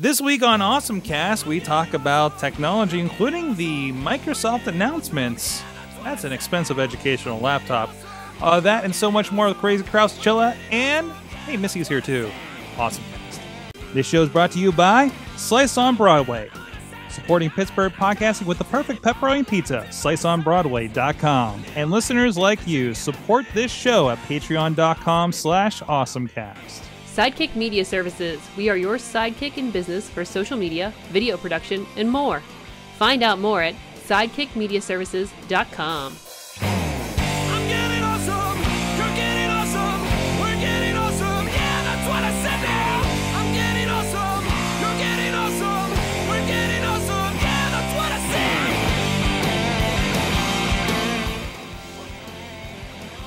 This week on Awesome Cast, we talk about technology, including the Microsoft announcements. That's an expensive educational laptop. Uh, that and so much more with Crazy Krause Chilla, and hey, Missy's here too. Awesome Cast. This show is brought to you by Slice on Broadway, supporting Pittsburgh podcasting with the perfect pepperoni pizza. SliceOnBroadway.com. And listeners like you, support this show at Patreon.com/slash AwesomeCast. Sidekick Media Services. We are your sidekick in business for social media, video production, and more. Find out more at sidekickmediaservices.com.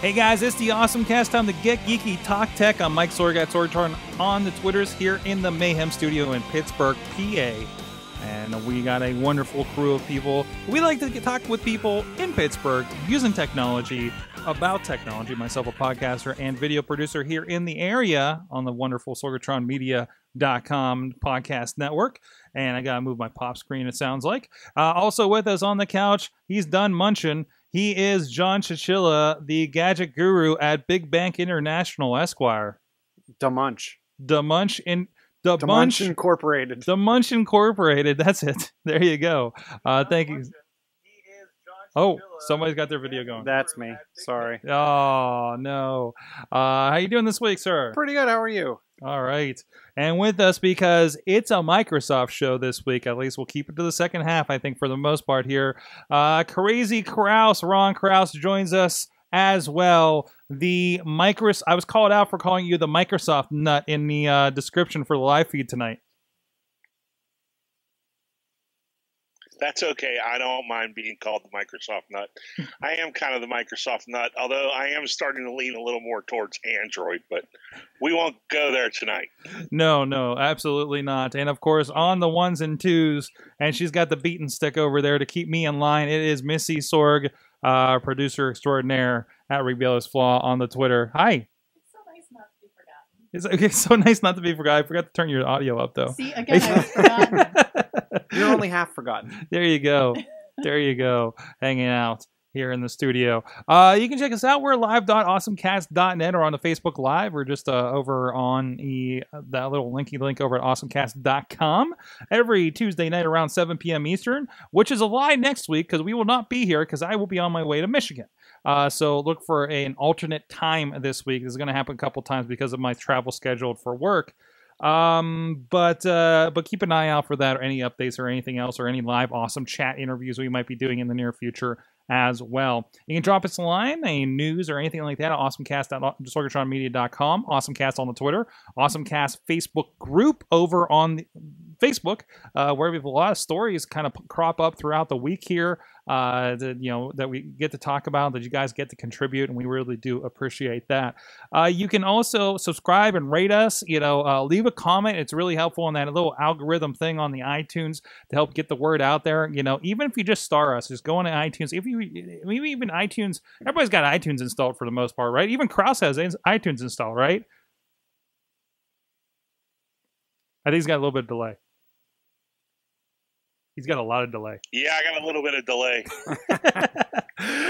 Hey guys, it's the Awesome Cast. Time to get geeky, talk tech. I'm Mike Sorg at Sorgatron on the Twitters here in the Mayhem Studio in Pittsburgh, PA. And we got a wonderful crew of people. We like to talk with people in Pittsburgh using technology, about technology. Myself, a podcaster and video producer here in the area on the wonderful SorgatronMedia.com podcast network. And I got to move my pop screen, it sounds like. Uh, also with us on the couch, he's done munching. He is John Chichilla, the gadget guru at Big Bank International Esquire. Da Munch. The Munch in the Da Munch, Munch Incorporated. the Munch Incorporated. That's it. There you go. Uh, thank you. Oh, somebody's got their video going. That's me. Sorry. Oh no. Uh, how you doing this week, sir? Pretty good. How are you? All right. And with us, because it's a Microsoft show this week, at least we'll keep it to the second half, I think, for the most part here. Uh, Crazy Krause, Ron Krause joins us as well. The Micros, I was called out for calling you the Microsoft nut in the uh, description for the live feed tonight. That's okay. I don't mind being called the Microsoft nut. I am kind of the Microsoft nut, although I am starting to lean a little more towards Android, but we won't go there tonight. No, no, absolutely not. And of course, on the ones and twos, and she's got the beaten stick over there to keep me in line. It is Missy Sorg, uh, producer extraordinaire at Rebellious Flaw on the Twitter. Hi. It's so nice not to be forgotten. It's okay, so nice not to be forgot. I forgot to turn your audio up though. See, again, I was forgotten. You're only half forgotten. there you go. There you go. Hanging out here in the studio. Uh, you can check us out. We're live.awesomecast.net or on the Facebook Live. We're just uh, over on the that little linky link over at awesomecast.com every Tuesday night around 7 p.m. Eastern, which is a lie next week because we will not be here because I will be on my way to Michigan. Uh, so look for a- an alternate time this week. This is going to happen a couple times because of my travel scheduled for work. Um, but uh, but keep an eye out for that or any updates or anything else or any live awesome chat interviews we might be doing in the near future as well. You can drop us a line, a news or anything like that at awesomecast.sorgatronmedia.com, awesomecast on the Twitter, awesomecast Facebook group over on the Facebook, uh, where we have a lot of stories kind of crop up throughout the week here uh, that you know that we get to talk about, that you guys get to contribute, and we really do appreciate that. Uh, you can also subscribe and rate us. You know, uh, leave a comment. It's really helpful in that little algorithm thing on the iTunes to help get the word out there. You know, even if you just star us, just go on iTunes. If you maybe even iTunes, everybody's got iTunes installed for the most part, right? Even Krause has iTunes installed, right? I think he's got a little bit of delay. He's got a lot of delay. Yeah, I got a little bit of delay.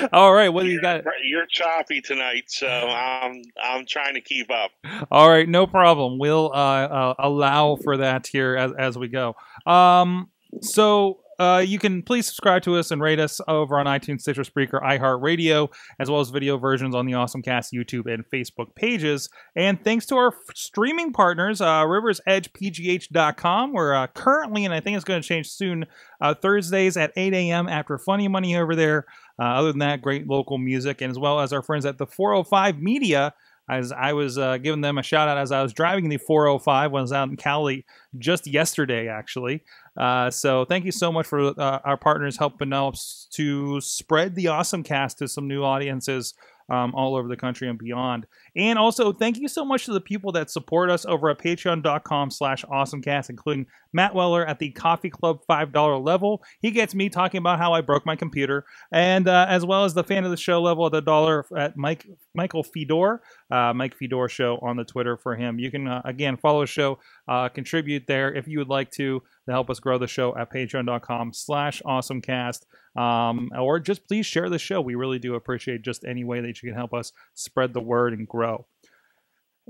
All right, what do you got? You're choppy tonight, so I'm I'm trying to keep up. All right, no problem. We'll uh, uh, allow for that here as, as we go. Um, so uh, you can please subscribe to us and rate us over on iTunes, Stitcher, Spreaker, iHeartRadio, as well as video versions on the AwesomeCast YouTube and Facebook pages. And thanks to our f- streaming partners, uh, RiversEdgePGH.com. We're uh, currently, and I think it's going to change soon, uh, Thursdays at 8 a.m. after Funny Money over there. Uh, other than that, great local music, and as well as our friends at the 405 Media. As I was uh, giving them a shout out as I was driving the 405 when I was out in Cali just yesterday, actually. Uh, so thank you so much for uh, our partners helping us to spread the awesome cast to some new audiences um, all over the country and beyond. And also, thank you so much to the people that support us over at patreon.com slash awesomecast, including Mat Weller at the Coffee Club $5 level. He gets me talking about how I broke my computer, and uh, as well as the fan of the show level at the dollar at Mike Michael Fedor, uh, Mike Fedor Show on the Twitter for him. You can, uh, again, follow the show, uh, contribute there if you would like to to help us grow the show at patreon.com slash awesomecast. Um, or just please share the show. We really do appreciate just any way that you can help us spread the word and grow.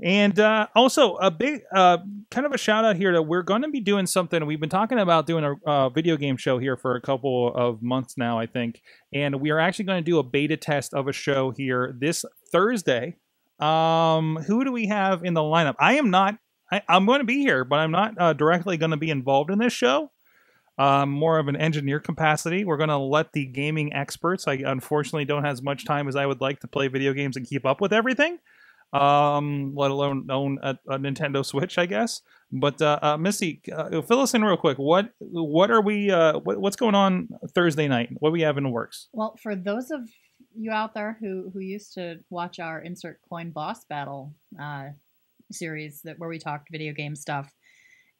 And uh, also a big uh, kind of a shout out here that we're going to be doing something. We've been talking about doing a video game show here for a couple of months now i think. And we are actually going to do a beta test of a show here this thursday. Um, who do we have in the lineup? I am not I, I'm going to be here, but I'm not uh, directly going to be involved in this show. Um, more of an engineer capacity. We're going to let the gaming experts. I unfortunately don't have as much time as I would like to play video games and keep up with everything. Um, let alone own a, a Nintendo Switch, I guess. But uh, uh, Missy, uh, fill us in real quick. What what are we? Uh, what, what's going on Thursday night? What do we have in the works? Well, for those of you out there who who used to watch our insert coin boss battle uh, series that where we talked video game stuff,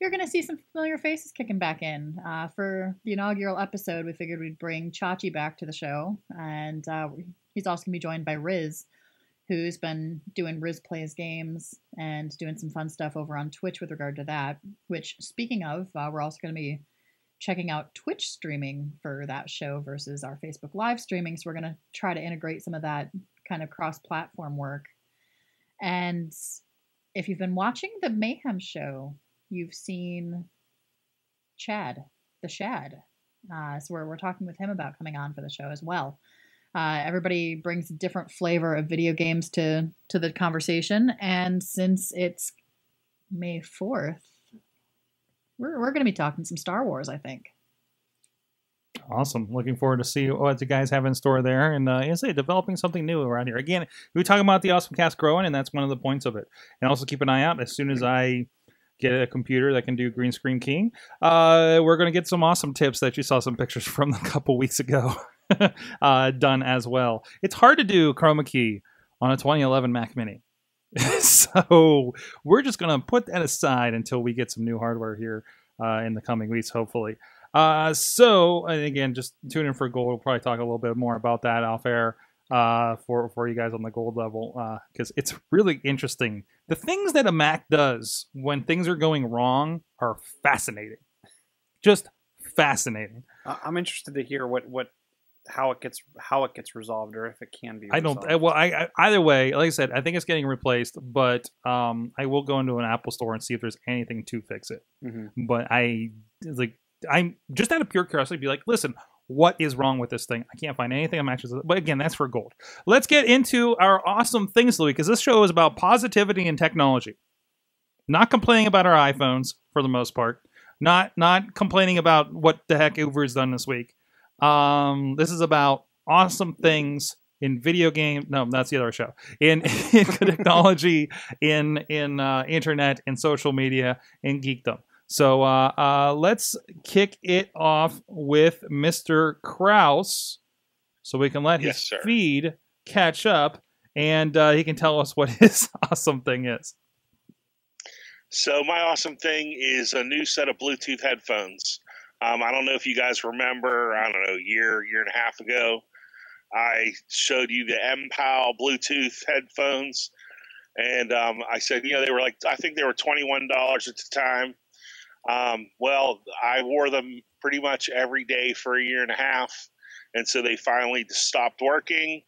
you're gonna see some familiar faces kicking back in. Uh, for the inaugural episode, we figured we'd bring Chachi back to the show, and uh, he's also gonna be joined by Riz, who's been doing Riz plays games and doing some fun stuff over on Twitch with regard to that. Which, speaking of, uh, we're also gonna be checking out Twitch streaming for that show versus our Facebook live streaming. So we're gonna try to integrate some of that kind of cross-platform work. And if you've been watching the Mayhem show, you've seen Chad, the Shad. Uh, so we're, we're talking with him about coming on for the show as well. Uh, everybody brings a different flavor of video games to to the conversation, and since it's May fourth, we're we're going to be talking some Star Wars. I think. Awesome. Looking forward to see what the guys have in store there. And uh, I say, developing something new around here. Again, we were talking about the Awesome Cast growing, and that's one of the points of it. And also keep an eye out as soon as I get a computer that can do green screen keying. Uh, we're going to get some awesome tips that you saw some pictures from a couple weeks ago uh, done as well. It's hard to do chroma key on a 2011 Mac Mini. so we're just going to put that aside until we get some new hardware here uh, in the coming weeks, hopefully. Uh, so and again, just tune in for gold. We'll probably talk a little bit more about that off air uh, for for you guys on the gold level because uh, it's really interesting. The things that a Mac does when things are going wrong are fascinating, just fascinating. I'm interested to hear what what how it gets how it gets resolved or if it can be. I don't. well, I, I either way, like I said, I think it's getting replaced, but um, I will go into an Apple store and see if there's anything to fix it. Mhm. But I like I'm just out of pure curiosity, be like, listen, what is wrong with this thing? I can't find anything that matches it. But again, that's for gold. Let's get into our awesome things, Louis, because this show is about positivity and technology. Not complaining about our iPhones for the most part. Not not complaining about what the heck Uber's done this week. Um, this is about awesome things in video game. No, that's the other show. In, in technology, in in uh, internet, in social media, in geekdom. So uh, uh, let's kick it off with Mr. Krause, so we can let his sir. feed catch up, and uh, he can tell us what his awesome thing is. So my awesome thing is a new set of Bluetooth headphones. Um, I don't know if you guys remember. I don't know, year year and a half ago, I showed you the Mpow Bluetooth headphones, and um, I said, you know, they were like I think they were twenty one dollars at the time. Um, well, I wore them pretty much every day for a year and a half, and so they finally stopped working.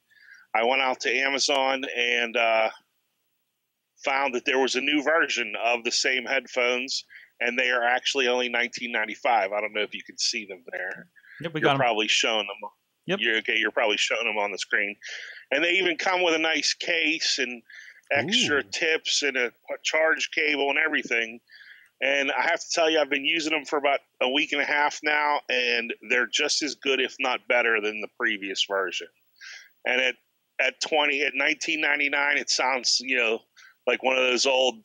I went out to Amazon and uh, found that there was a new version of the same headphones, and they are actually only 1995. I don't know if you can see them there. Yep, we you're got probably showing them. Yep. You're okay. You're probably showing them on the screen, and they even come with a nice case and extra Ooh. tips and a charge cable and everything. And I have to tell you, I've been using them for about a week and a half now, and they're just as good, if not better, than the previous version. And at at twenty at nineteen ninety nine, it sounds you know like one of those old.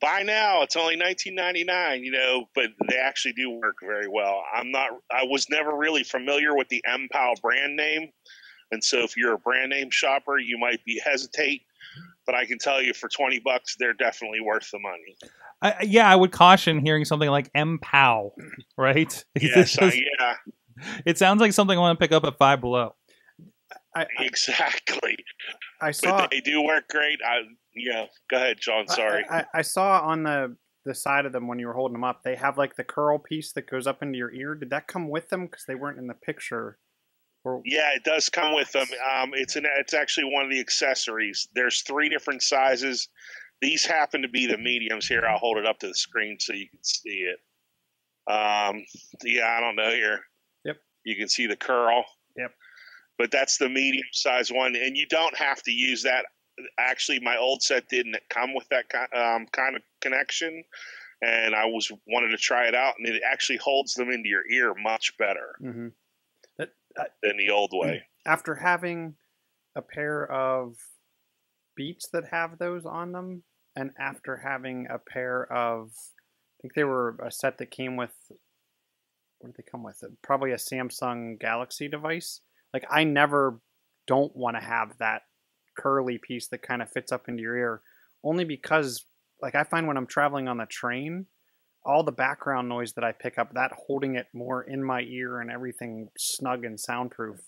Buy now, it's only nineteen ninety nine, you know, but they actually do work very well. I'm not. I was never really familiar with the Mpow brand name And so if you're a brand name shopper, you might be hesitate, but I can tell you for 20 bucks, they're definitely worth the money. I, yeah, I would caution hearing something like MPOW, right? Yeah, It's so, yeah, it sounds like something I want to pick up at Five Below. I, I, exactly. I saw But they do work great. I, yeah, go ahead, John. Sorry. I, I, I saw on the the side of them when you were holding them up, they have like the curl piece that goes up into your ear. Did that come with them? Because they weren't in the picture. Or Yeah, it does come with them. Um, it's an it's actually one of the accessories. There's three different sizes. These happen to be the mediums here. I'll hold it up to the screen so you can see it. Um, yeah, I don't know here. Yep. You can see the curl. Yep. But that's the medium size one, and you don't have to use that. Actually, my old set didn't come with that um, kind of connection, and I was wanted to try it out, and it actually holds them into your ear much better hmm than the old way. after having a pair of Beats that have those on them, and after having a pair of, I think they were a set that came with. What did they come with? Probably a Samsung Galaxy device. Like I never don't want to have that curly piece that kind of fits up into your ear, only because like I find when I'm traveling on the train, all the background noise that I pick up, that holding it more in my ear and everything snug and soundproof,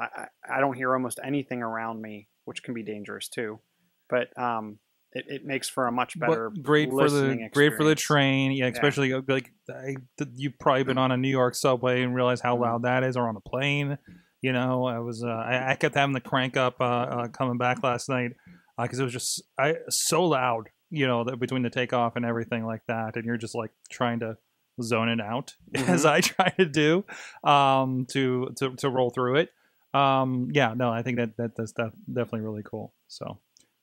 I, I, I don't hear almost anything around me, which can be dangerous too. But um, it, it makes for a much But better great for the listening great for the train. Yeah, especially uh, like I, you've probably been on a New York subway and realize how loud that is, or on a plane. You know, I was uh, I, I kept having the crank up uh, uh, coming back last night because it was just I so loud. You know, that between the takeoff and everything like that, and you're just like trying to zone it out as I try to do um, to to to roll through it. Um, yeah, no, I think that that that's def- definitely really cool. So.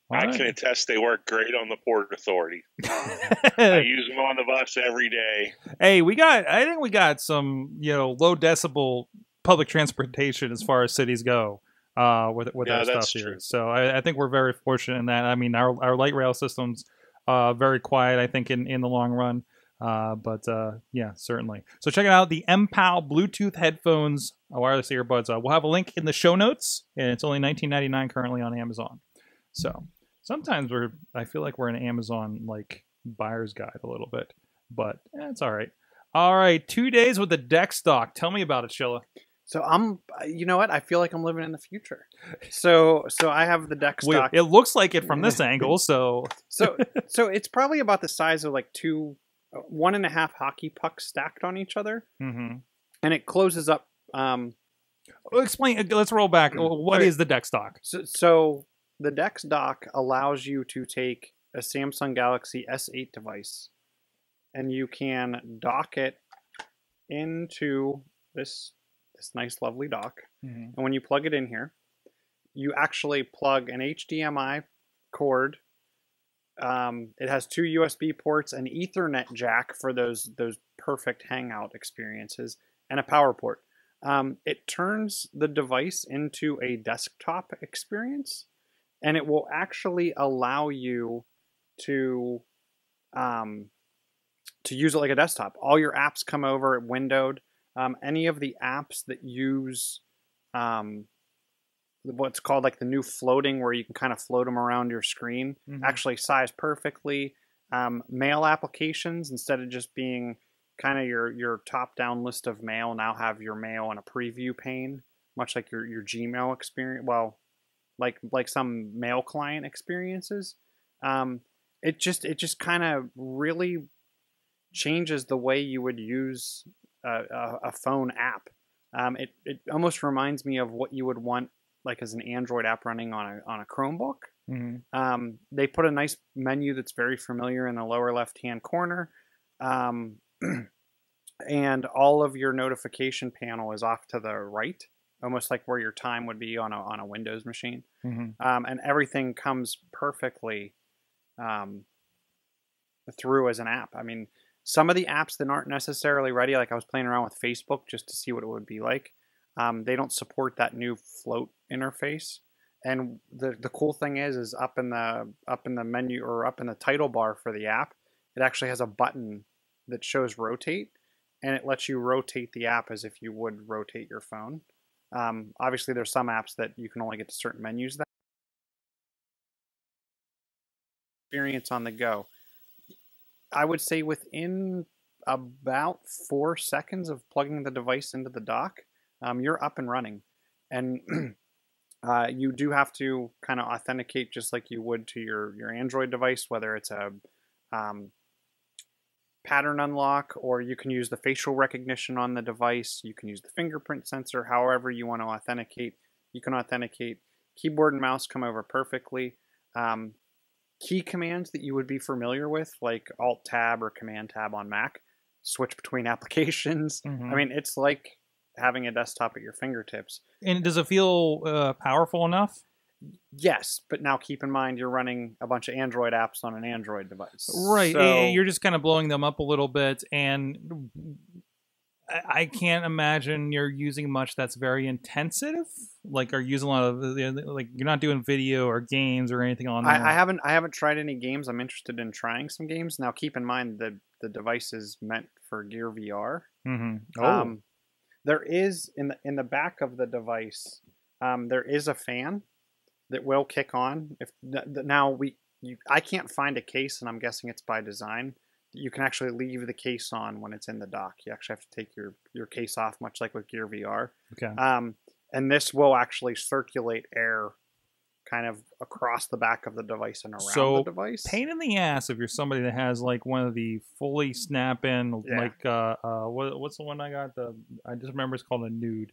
I all can attest they work great on the Port Authority. I use them on the bus every day. hey, we got. I think we got some, you know, low decibel public transportation as far as cities go. Uh, with with Yeah, our stuff here, true. so I, I think we're very fortunate in that. I mean, our our light rail systems, uh, very quiet. I think in in the long run. Uh, but uh, yeah, certainly. So check it out the Mpow Bluetooth headphones, wireless earbuds. Uh, we'll have a link in the show notes, and it's only 19.99 currently on Amazon. So sometimes we're, I feel like we're an Amazon like buyer's guide a little bit, but eh, it's all right. All right, two days with the DEX dock. Tell me about it, Chilla. So I'm, you know what? I feel like I'm living in the future. So, so I have the deck Wait, stock. it looks like it from this angle, so so, so it's probably about the size of like two, one and a half hockey pucks stacked on each other, mhm. and it closes up. Um, explain. uh, Let's roll back. What Okay. is the DEX dock? so, so the Dex dock allows you to take a Samsung Galaxy S8 device, and you can dock it into this this nice, lovely dock. Mhm. And when you plug it in here, you actually plug an HDMI cord. Um, it has two USB ports, an Ethernet jack for those those perfect Hangout experiences, and a power port. Um, it turns the device into a desktop experience, and it will actually allow you to um, to use it like a desktop. All your apps come over windowed. Um, any of the apps that use um, what's called like the new floating, where you can kind of float them around your screen, Mhm. actually size perfectly. Um, mail applications, instead of just being kind of your your top down list of mail, now have your mail in a preview pane, much like your your Gmail experience. Well, like like some mail client experiences. Um, it just it just kind of really changes the way you would use a, a, a phone app. Um, it it almost reminds me of what you would want like as an Android app running on a on a Chromebook. Mhm. Um, they put a nice menu that's very familiar in the lower left hand corner. Um, and all of your notification panel is off to the right, almost like where your time would be on a, on a Windows machine. Mhm. Um, and everything comes perfectly um, through as an app. I mean, some of the apps that aren't necessarily ready, like I was playing around with Facebook just to see what it would be like, um, they don't support that new float interface. And the the cool thing is, is up in the up in the menu or up in the title bar for the app, it actually has a button that shows rotate, and it lets you rotate the app as if you would rotate your phone. Um, obviously, there's some apps that you can only get to certain menus. That experience on the go. I would say within about four seconds of plugging the device into the dock, um, you're up and running. And uh, you do have to kind of authenticate just like you would to your, your Android device, whether it's a um, pattern unlock or you can use the facial recognition on the device. You can use the fingerprint sensor, however you want to authenticate. You can authenticate. Keyboard and mouse come over perfectly. Um, key commands that you would be familiar with, like Alt Tab or Command Tab on Mac, switch between applications. Mhm. I mean, it's like having a desktop at your fingertips. And does it feel uh, powerful enough? Yes, but now keep in mind you're running a bunch of Android apps on an Android device. Right. So, eh, You're just kind of blowing them up a little bit, and I, can't imagine you're using much that's very intensive. Like, are you using a lot of like you're not doing video or games or anything on. I, I haven't I haven't tried any games. I'm interested in trying some games. Now keep in mind that the device is meant for Gear VR. Mhm. Oh, Um, there is in the in the back of the device, um, there is a fan that will kick on. If now we you I can't find a case, and I'm guessing it's by design. You can actually leave the case on when it's in the dock. You actually have to take your your case off, much like with Gear VR. okay. Um, and this will actually circulate air kind of across the back of the device and around So, the device. Pain in the ass if you're somebody that has like one of the fully snap in Yeah. like uh uh what, what's the one I got the I just remember it's called a nude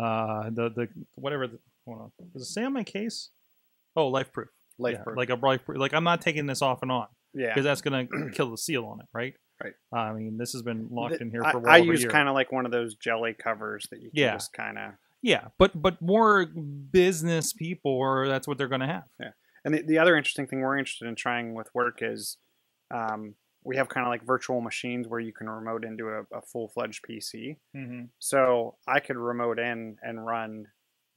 uh the the whatever the, hold on does it say on my case oh life proof Life yeah, proof. like a life proof like I'm not taking this off and on yeah. because that's gonna kill the seal on it right Right. I mean this has been locked in here I, for well I over a use kind of like one of those jelly covers that you can Yeah. just kind of. Yeah but but more business people or that's what they're gonna have Yeah, And the, the other interesting thing we're interested in trying with work is um, we have kind of like virtual machines where you can remote into a, a full fledged PC. mm-hmm. So I could remote in and run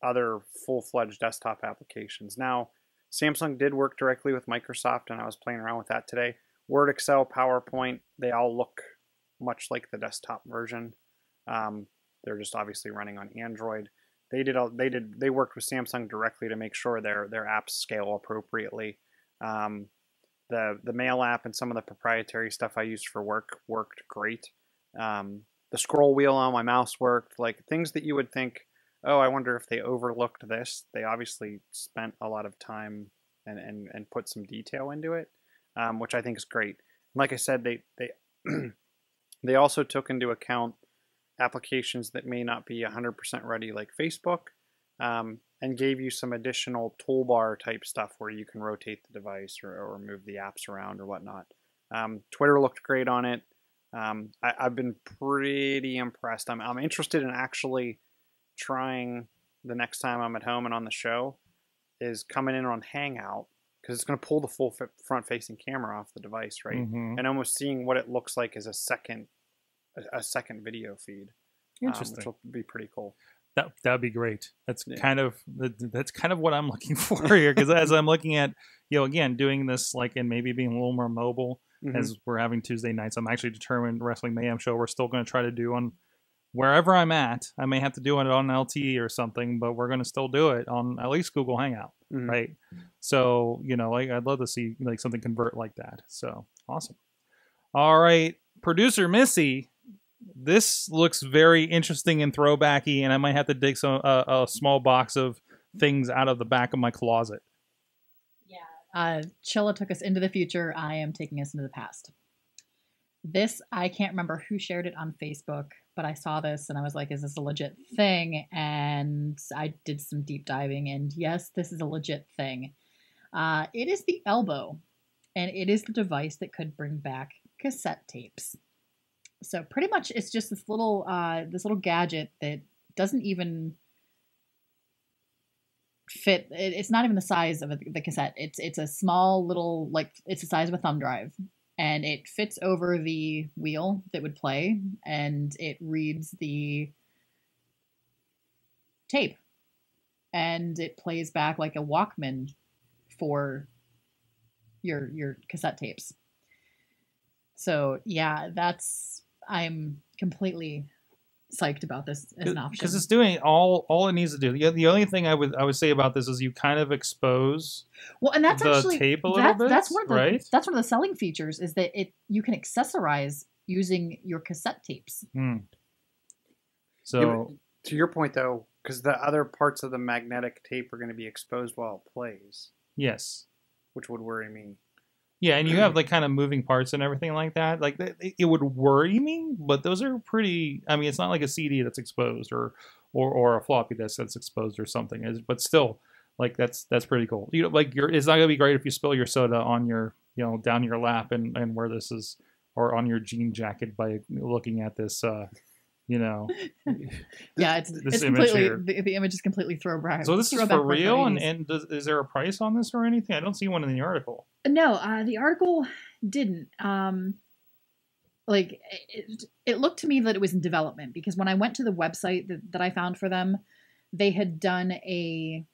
other full fledged desktop applications. Now, Samsung did work directly with Microsoft, and I was playing around with that today. Word, Excel, PowerPoint, they all look much like the desktop version. Um, they're just obviously running on Android. They did all, they did they worked with Samsung directly to make sure their their apps scale appropriately. Um, the the mail app and some of the proprietary stuff I used for work worked great. Um, the scroll wheel on my mouse worked. Like things that you would think, oh, I wonder if they overlooked this. They obviously spent a lot of time and and, and put some detail into it, um, which I think is great. Like I said, they they they also took into account applications that may not be 100% ready, like Facebook, um, and gave you some additional toolbar type stuff where you can rotate the device or, or move the apps around or whatnot. Um, Twitter looked great on it. Um, I, I've been pretty impressed. I'm, I'm interested in actually trying the next time I'm at home and on the show is coming in on Hangout because it's going to pull the full front facing camera off the device, right? Mhm. And almost seeing what it looks like as a second a, a second video feed, um, interesting which will be pretty cool. That that'd be great. That's Yeah. kind of that's kind of what I'm looking for here because as I'm looking at you know again doing this like and maybe being a little more mobile Mhm. as we're having Tuesday nights. I'm actually determined Wrestling Mayhem show we're still going to try to do on wherever I'm at. I may have to do it on LTE or something, but we're going to still do it on at least Google Hangout, Mhm. right? So you know, like I'd love to see like something convert like that. So awesome. All right, producer Missy. This looks very interesting and throwbacky, and I might have to dig some uh, a small box of things out of the back of my closet. Yeah, uh, Chilla took us into the future. I am taking us into the past. This, I can't remember who shared it on Facebook, but I saw this and I was like, is this a legit thing? And I did some deep diving, and yes, this is a legit thing. Uh, it is the Elbow, and it is the device that could bring back cassette tapes. So pretty much, it's just this little uh, this little gadget that doesn't even fit it, it's not even the size of a, the cassette. It's it's a small little like it's the size of a thumb drive. And it fits over the wheel that would play and it reads the tape. And it plays back like a walkman for your your cassette tapes. So yeah that's i'm completely psyched about this as an option. because it's doing all all it needs to do. The, the only thing I would I would say about this is you kind of expose well, and that's the actually tape a little that's, bit, that's one of the right? that's one of the selling features is that it you can accessorize using your cassette tapes. Hmm. So but to your point though, because the other parts of the magnetic tape are going to be exposed while it plays, yes, which would worry me. Yeah, and you have like kind of moving parts and everything like that. Like it would worry me, but those are pretty. I mean, it's not like a CD that's exposed or or or a floppy disk that's exposed or something. Is but still, like that's that's pretty cool. You know, like you're, it's not gonna be great if you spill your soda on your you know down your lap and and where this is or on your jean jacket by looking at this. uh you know, Yeah, it's this it's image completely here. the, the image is completely throwback. So this is for real, and, and does, is there a price on this or anything? I don't see one in the article. No, uh, the article didn't. Um, like it, it looked to me that it was in development because when I went to the website that, that I found for them, they had done a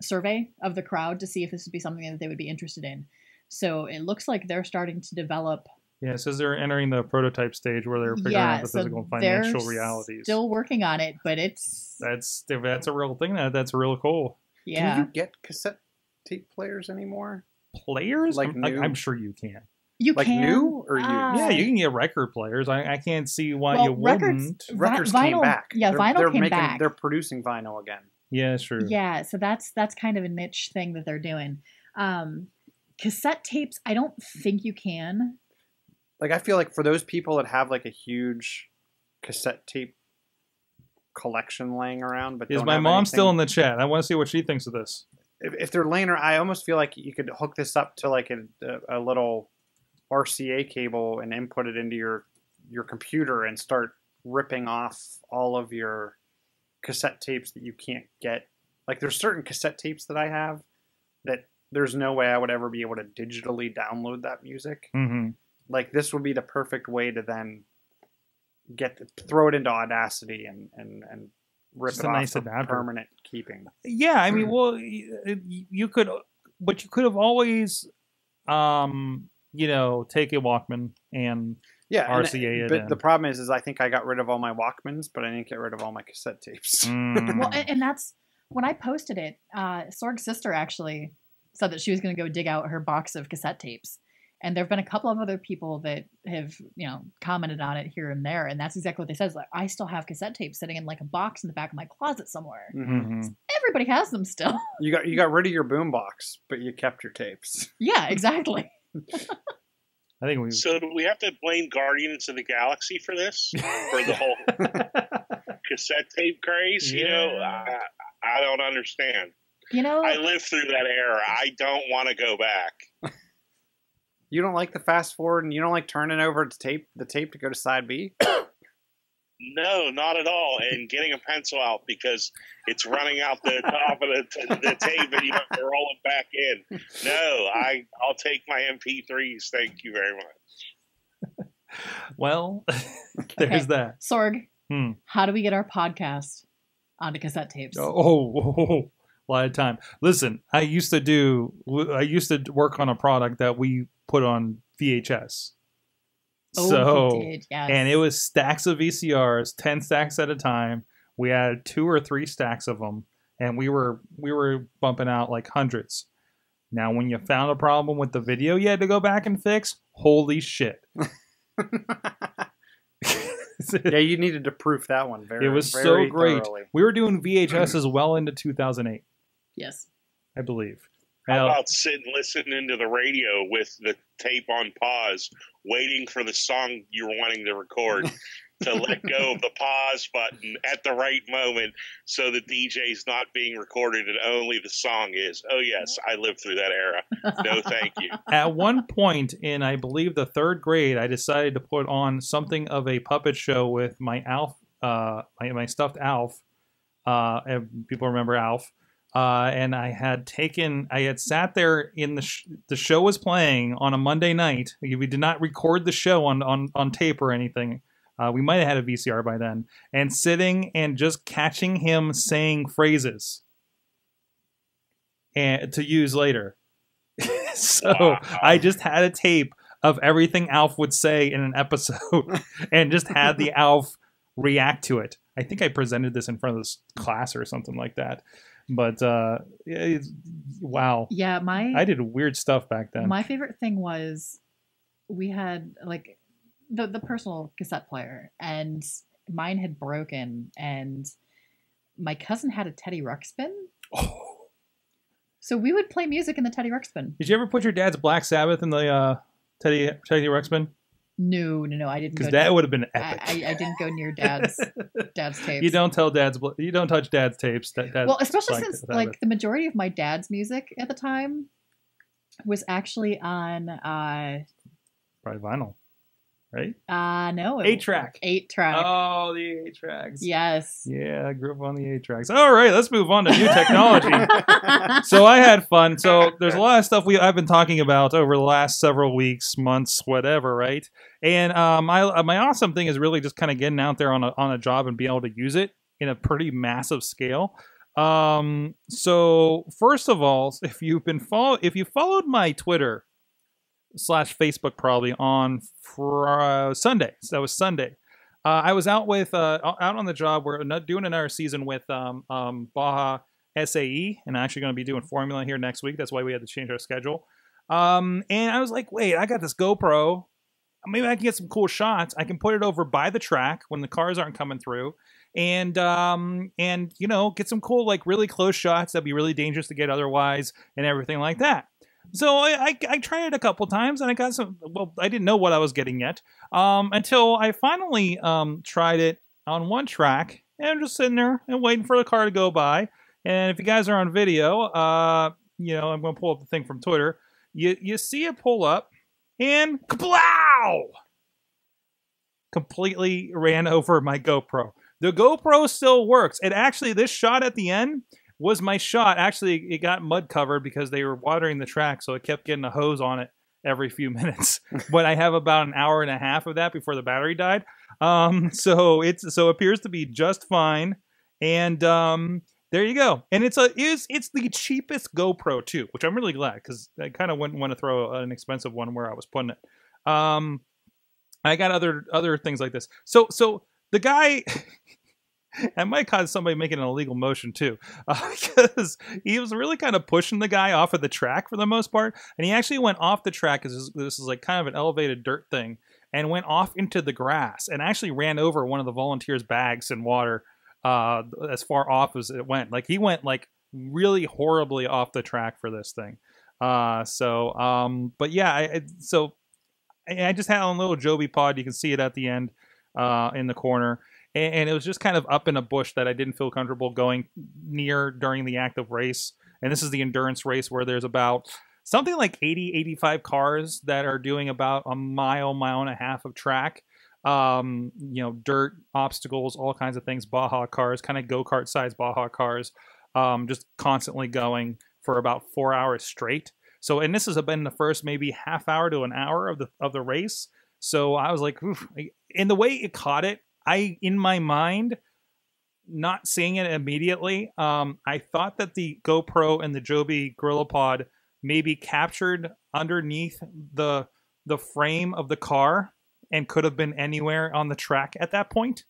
survey of the crowd to see if this would be something that they would be interested in. So it looks like they're starting to develop. Yeah, it says they're entering the prototype stage where they're figuring yeah, out the so physical and they're financial realities. Still working on it, but it's That's that's a real thing. That that's real cool. yeah. Can you get cassette tape players anymore? Players, Like I'm, I- new? I'm sure you can. You Like can new or used? uh, yeah, you can get record players. I, I can't see why well, you records- wouldn't. Vi- Records came back. yeah, they're, vinyl they're came making, back. They're producing vinyl again. Yeah, sure. Yeah, so that's that's kind of a niche thing that they're doing. Um, cassette tapes, I don't think you can. Like I feel like for those people that have like a huge cassette tape collection laying around, but Is my mom anything- still in the chat? I want to see what she thinks of this. if, if they're laying around, I almost feel like you could hook this up to like a, a, a little RCA cable and input it into your your computer and start ripping off all of your cassette tapes that you can't get. Like there's certain cassette tapes that I have that there's no way I would ever be able to digitally download that music. hmm Like this would be the perfect way to then get to throw it into Audacity and and and rip Just it a off nice for adapter. permanent keeping. Yeah, I mean, well, you could, but you could have always, um, you know, take a Walkman and Yeah, and- RCA it But in. the problem is, is I think I got rid of all my Walkmans, but I didn't get rid of all my cassette tapes. Mm. Well, and, and that's when I posted it. Uh, Sorg's sister actually said that she was going to go dig out her box of cassette tapes, and there have been a couple of other people that have you know commented on it here and there, and that's exactly what they said. It's like I still have cassette tapes sitting in like a box in the back of my closet somewhere. Mhm. Mhm. Everybody has them still. You got you got rid of your boombox, but you kept your tapes. yeah, exactly. I think we. So do we have to blame Guardians of the Galaxy for this? For the whole cassette tape craze? You know, I, I don't understand. You know, I lived through that era. I don't want to go back. You don't like the fast forward, and you don't like turning over the tape the tape to go to side B. No, not at all. And getting a pencil out because it's running out the top of the, the tape and you have to roll it back in. No, I I'll take my MP3s. Thank you very much. well, there's Okay. that. Sorg, Hmm. how do we get our podcast onto cassette tapes? Oh, oh, oh, a lot of time. Listen, I used to do. I used to work on a product that we put on VHS. Oh, so, did, yes. and it was stacks of VCRs, ten stacks at a time. We had two or three stacks of them, and we were we were bumping out like hundreds. Now, when you found a problem with the video, you had to go back and fix. Holy shit! yeah, you needed to proof that one very. it was so great. thoroughly. We were doing VHS as well into 2008, yes. I believe. How about sitting listening to the radio with the tape on pause, waiting for the song you're wanting to record to let go of the pause button at the right moment so the DJ's not being recorded and only the song is. Oh yes, I lived through that era. No thank you. at one point in I believe the third grade, I decided to put on something of a puppet show with my Alf, uh, my, my stuffed Alf. Uh, and people remember Alf. Uh, and I had taken, I had sat there in the sh- the show was playing on a Monday night. We did not record the show on on, on tape or anything. Uh, we might have had a VCR by then, and sitting and just catching him saying phrases and to use later. so Wow. I just had a tape of everything Alf would say in an episode, and just had the Alf react to it. I think I presented this in front of this class or something like that. But uh, wow, Yeah, my I did weird stuff back then. My favorite thing was we had like the the personal cassette player, and mine had broken, and my cousin had a Teddy Ruxpin, Oh. so we would play music in the Teddy Ruxpin. Did you ever put your dad's Black Sabbath in the uh, Teddy Teddy Ruxpin? No, no, no, I didn't. Because Go that would have been epic. I, I didn't go near dad's dad's tapes. you don't tell dad's you don't touch dad's tapes. That well, especially since like the majority of my dad's music at the time was actually on uh probably vinyl, right? uh no Eight track. eight track Oh, the eight tracks. yes Yeah, I grew up on the eight tracks. All right, let's move on to new technology. so I had fun. So there's a lot of stuff we I've been talking about over the last several weeks, months, whatever, right? And um, my my awesome thing is really just kind of getting out there on a on a job and being able to use it in a pretty massive scale. Um, so first of all, if you've been follow if you followed my Twitter slash Facebook probably on fr- Sunday, so that was Sunday. Uh, I was out with uh, out on the job. We're doing another season with um, um, Baja SAE, and I'm actually going to be doing Formula here next week. That's why we had to change our schedule. Um, and I was like, wait, I got this GoPro. Maybe I can get some cool shots. I can put it over by the track when the cars aren't coming through, and um, and you know, get some cool like really close shots that'd be really dangerous to get otherwise, and everything like that. So I, I, I tried it a couple times, and I got some. Well, I didn't know what I was getting yet um, until I finally um, tried it on one track, and I'm just sitting there and waiting for the car to go by. And if you guys are on video, uh, you know, I'm going to pull up the thing from Twitter. You you see it pull up, and kablow! Completely ran over my GoPro. The GoPro still works. It actually, this shot at the end was my shot. Actually, it got mud covered because they were watering the track, so it kept getting a hose on it every few minutes. but I have about an hour and a half of that before the battery died. Um, so it's so appears to be just fine. And um, there you go. And it's a is it's the cheapest GoPro too, which I'm really glad because I kind of wouldn't want to throw an expensive one where I was putting it. Um, I got other other things like this. So so the guy. I might cause somebody making an illegal motion too, uh, because he was really kind of pushing the guy off of the track for the most part, and he actually went off the track because this, this is like kind of an elevated dirt thing, and went off into the grass and actually ran over one of the volunteers' bags and water, uh, as far off as it went. Like he went like really horribly off the track for this thing. Uh, so, um, but yeah, I, I so I, I just had a little Joby pod. You can see it at the end, uh, in the corner and, it was just kind of up in a bush that I didn't feel comfortable going near during the active race. And this is the endurance race where there's about something like 80, 85 cars that are doing about a mile, mile and a half of track. Um, you know, dirt, obstacles, all kinds of things, Baja cars, kind of go kart sized Baja cars, um, just constantly going for about four hours straight. So, and this has been the first maybe half hour to an hour of the of the race. So I was like, Oof. and the way it caught it, I in my mind, not seeing it immediately, um, I thought that the GoPro and the Joby GorillaPod maybe captured underneath the the frame of the car and could have been anywhere on the track at that point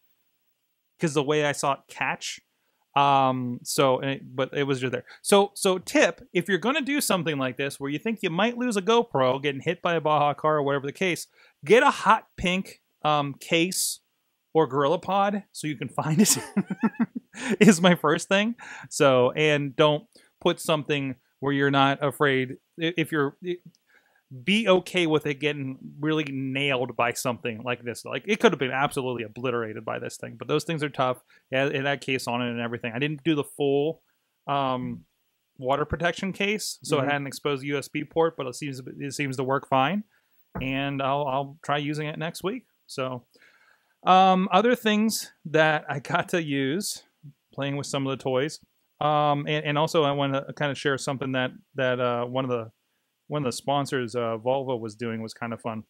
because the way I saw it catch. Um, so, but it was just there. So, so tip: if you're going to do something like this, where you think you might lose a GoPro, getting hit by a Baja car or whatever the case, get a hot pink um, case or Gorilla Pod so you can find it. is my first thing. So, and don't put something where you're not afraid. If you're, be okay with it getting really nailed by something like this. Like it could have been absolutely obliterated by this thing, but those things are tough. Yeah, it had case on it and everything. I didn't do the full um, water protection case, so Mhm. it had an exposed USB port, but it seems it seems to work fine. And I'll I'll try using it next week. So, um, other things that I got to use playing with some of the toys. Um, and, and also I want to kind of share something that that uh, one of the one of the sponsors, uh, Volvo, was doing was kind of fun.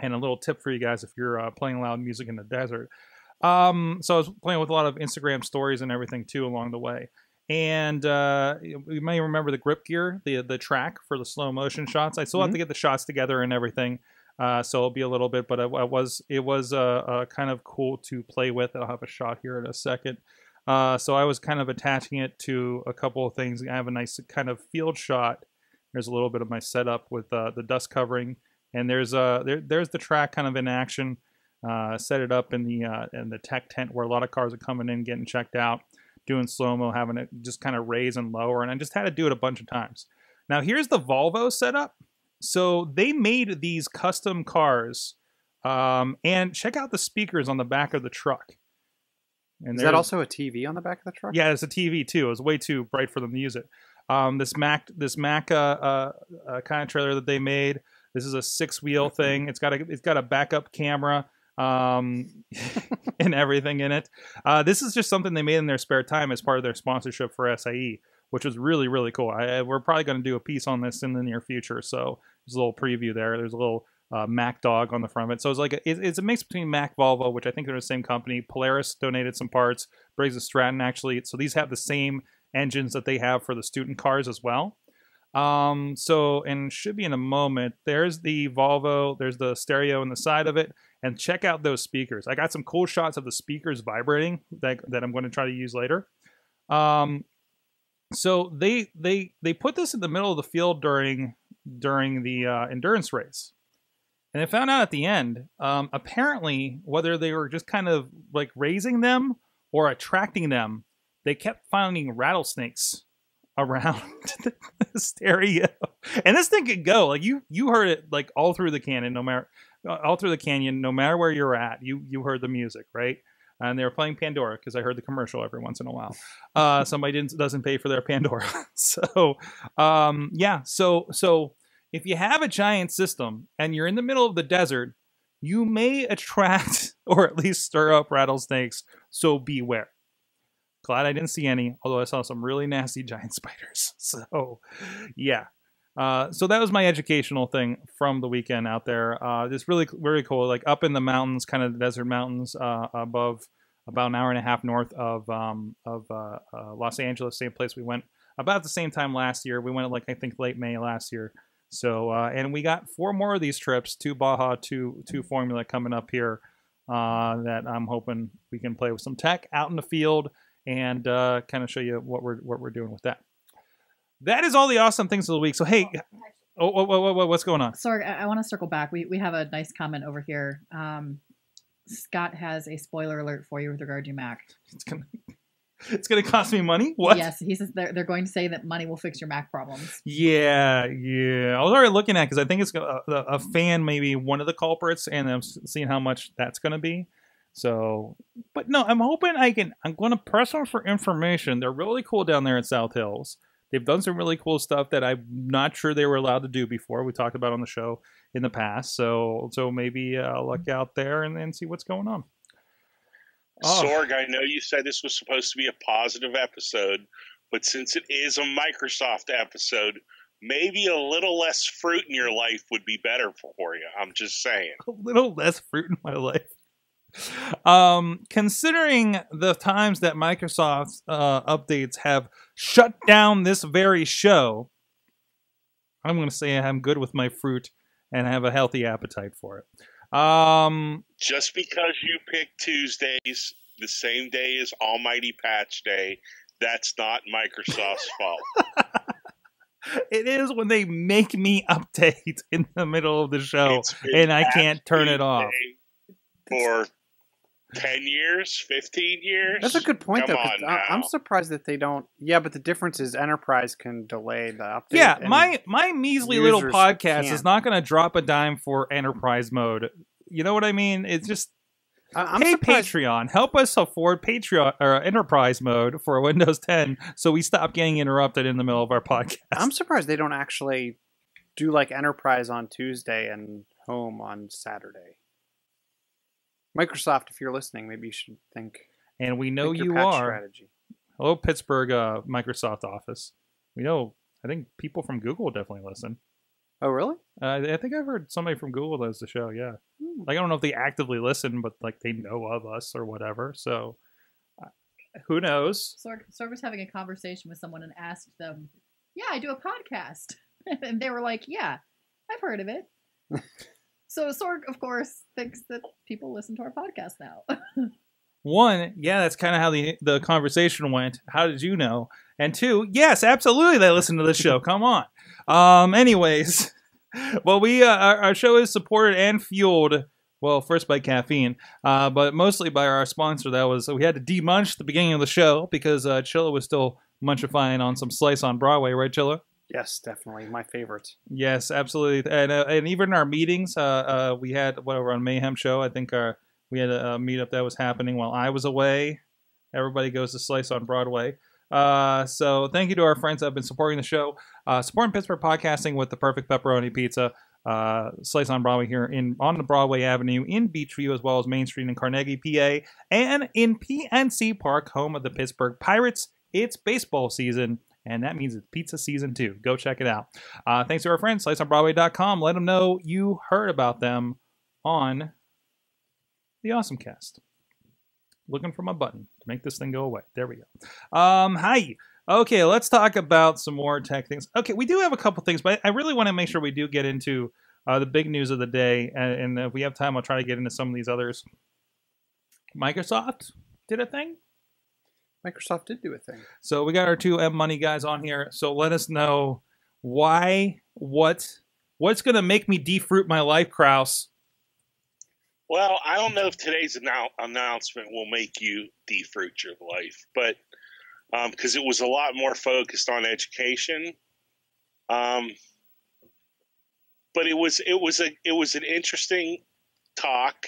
And a little tip for you guys if you're uh, playing loud music in the desert. Um, so I was playing with a lot of Instagram stories and everything too along the way. And uh, you you may remember the grip gear, the the track for the slow motion shots. I still have to get the shots together and everything. Uh, so it'll be a little bit, but it, it was it was uh, uh, kind of cool to play with. I'll have a shot here in a second. Uh, so I was kind of attaching it to a couple of things. I have a nice kind of field shot. There's a little bit of my setup with uh, the dust covering, and there's uh there, there's the track kind of in action. Set it up in the in the tech tent where a lot of cars are coming in, getting checked out, doing slow mo, having it just kind of raise and lower, and I just had to do it a bunch of times. Now here's the Volvo setup. So they made these custom cars, um, and check out the speakers on the back of the truck. And Is that also a TV on the back of the truck? yeah, it's a TV too. It was way too bright for them to use it. Um, this Mac, this Mac uh, uh, uh, kind of trailer that they made. This is a six wheel thing. It's got a it's got a backup camera um, and everything in it. Uh, this is just something they made in their spare time as part of their sponsorship for SAE, which was really really cool. I, we're probably going to do a piece on this in the near future. So there's a little preview there. There's a little uh, Mack dog on the front of it. So it's like a, it- it's a mix between Mack Volvo, which I think they're the same company. Polaris donated some parts. Briggs and Stratton actually. So these have the same engines that they have for the student cars as well. Um, so and should be in a moment. There's the Volvo. There's the stereo in the side of it, and check out those speakers. I got some cool shots of the speakers vibrating that that I'm going to try to use later. Um, so they they they put this in the middle of the field during during the uh, endurance race. And they found out at the end, um, apparently, whether they were just kind of like raising them or attracting them, they kept finding rattlesnakes around the stereo. And this thing could go like you you heard it like all through the canyon, no matter uh, all through the canyon, no matter where you're at, you you heard the music, right? And they were playing Pandora because I heard the commercial every once in a while. Uh, somebody didn't doesn't pay for their Pandora, so um, yeah. So so if you have a giant system and you're in the middle of the desert, you may attract or at least stir up rattlesnakes. So beware. Glad I didn't see any, although I saw some really nasty giant spiders. So, yeah. Uh, so that was my educational thing from the weekend out there. Uh, just really, really cool. Like up in the mountains, kind of the desert mountains uh, above, about an hour and a half north of um, of uh, uh, Los Angeles, same place we went about the same time last year. We went like I think late May last year. So and we got four more of these trips, two Baja, two two Formula coming up here. That I'm hoping we can play with some tech out in the field and kind of show you what we're what we're doing with that. That is all the awesome things of the week. So hey, oh, oh, oh, oh, what's going on? Sorry, I, I want to circle back. We we have a nice comment over here. Um, Scott has a spoiler alert for you with regard to Mac. It's gonna it's gonna cost me money. What? Yes, he says they're, they're going to say that money will fix your Mac problems. Yeah, yeah. I was already looking at because I think it's a, a, fan, maybe one of the culprits, and I'm seeing how much that's going to be. So, but no, I'm hoping I can. I'm going to press them for information. They're really cool down there in South Hills. They've done some really cool stuff that I'm not sure they were allowed to do before. We talked about on the show in the past. So, so maybe uh, I'll look out there and then see what's going on. Oh. Sorg, I know you said this was supposed to be a positive episode, but since it is a Microsoft episode, maybe a little less fruit in your life would be better for you. I'm just saying. a little less fruit in my life. Um, considering the times that Microsoft's uh, updates have shut down this very show, I'm going to say I'm good with my fruit and have a healthy appetite for it. Um, Just because you pick Tuesdays the same day as Almighty Patch Day, that's not Microsoft's fault. it is when they make me update in the middle of the show, It's and I can't turn it off. For 10 years, 15 years? That's a good point, Come though. 'cause on I, I'm surprised that they don't. Yeah, but the difference is Enterprise can delay the update. Yeah, my my measly little podcast is can't. not going to drop a dime for enterprise mode. You know what I mean? It's just I- I'm hey surprised. Patreon, help us afford Patreon or enterprise mode for Windows 10, so we stop getting interrupted in the middle of our podcast. I'm surprised they don't actually do like Enterprise on Tuesday and Home on Saturday. Microsoft, if you're listening, maybe you should think. and we know you patch are. Strategy. Hello, Pittsburgh uh, Microsoft office. We know. I think people from Google definitely listen. Oh, really? Uh, I think I've heard somebody from Google does the show. Yeah, Hmm. like I don't know if they actively listen, but like they know of us or whatever. So uh, who knows? Sorg, Sorg was having a conversation with someone and asked them, "Yeah, I do a podcast," and they were like, "Yeah, I've heard of it." So Sorg, of course, thinks that people listen to our podcast now. One, yeah, that's kind of how the the conversation went. How did you know? And two, yes, absolutely, they listen to the show. Come on. Um, anyways, well, we uh, our, our show is supported and fueled. Well, first by caffeine, uh, but mostly by our sponsor. That was we had to demunch the beginning of the show because uh, Chilla was still munchifying on some slice on Broadway, right, Chilla? Yes, definitely my favorite. Yes, absolutely, and uh, and even our meetings, uh, uh, we had whatever on Mayhem show. I think our we had a, a meetup that was happening while I was away. Everybody goes to Slice on Broadway. Uh, so thank you to our friends that have been supporting the show, uh, supporting Pittsburgh podcasting with the perfect pepperoni pizza. Uh, Slice on Broadway here in on the Broadway Avenue in Beechview as well as Main Street in Carnegie, PA, and in PNC Park, home of the Pittsburgh Pirates. It's baseball season, and that means it's pizza season too. Go check it out. Uh, thanks to our friends, sliceonbroadway.com. Let them know you heard about them on the Awesome Cast. Looking for my button to make this thing go away. There we go. Um, hi. Okay, let's talk about some more tech things. Okay, we do have a couple things, but I really want to make sure we do get into uh, the big news of the day. And, and if we have time, I'll try to get into some of these others. Microsoft did a thing. Microsoft did do a thing. So we got our two M Money guys on here. So let us know why, what, what's going to make me defruit my life, Krause. Well, I don't know if today's annou- announcement will make you defruit your life, but because it was a lot more focused on education. Um, but it was it was a it was an interesting talk.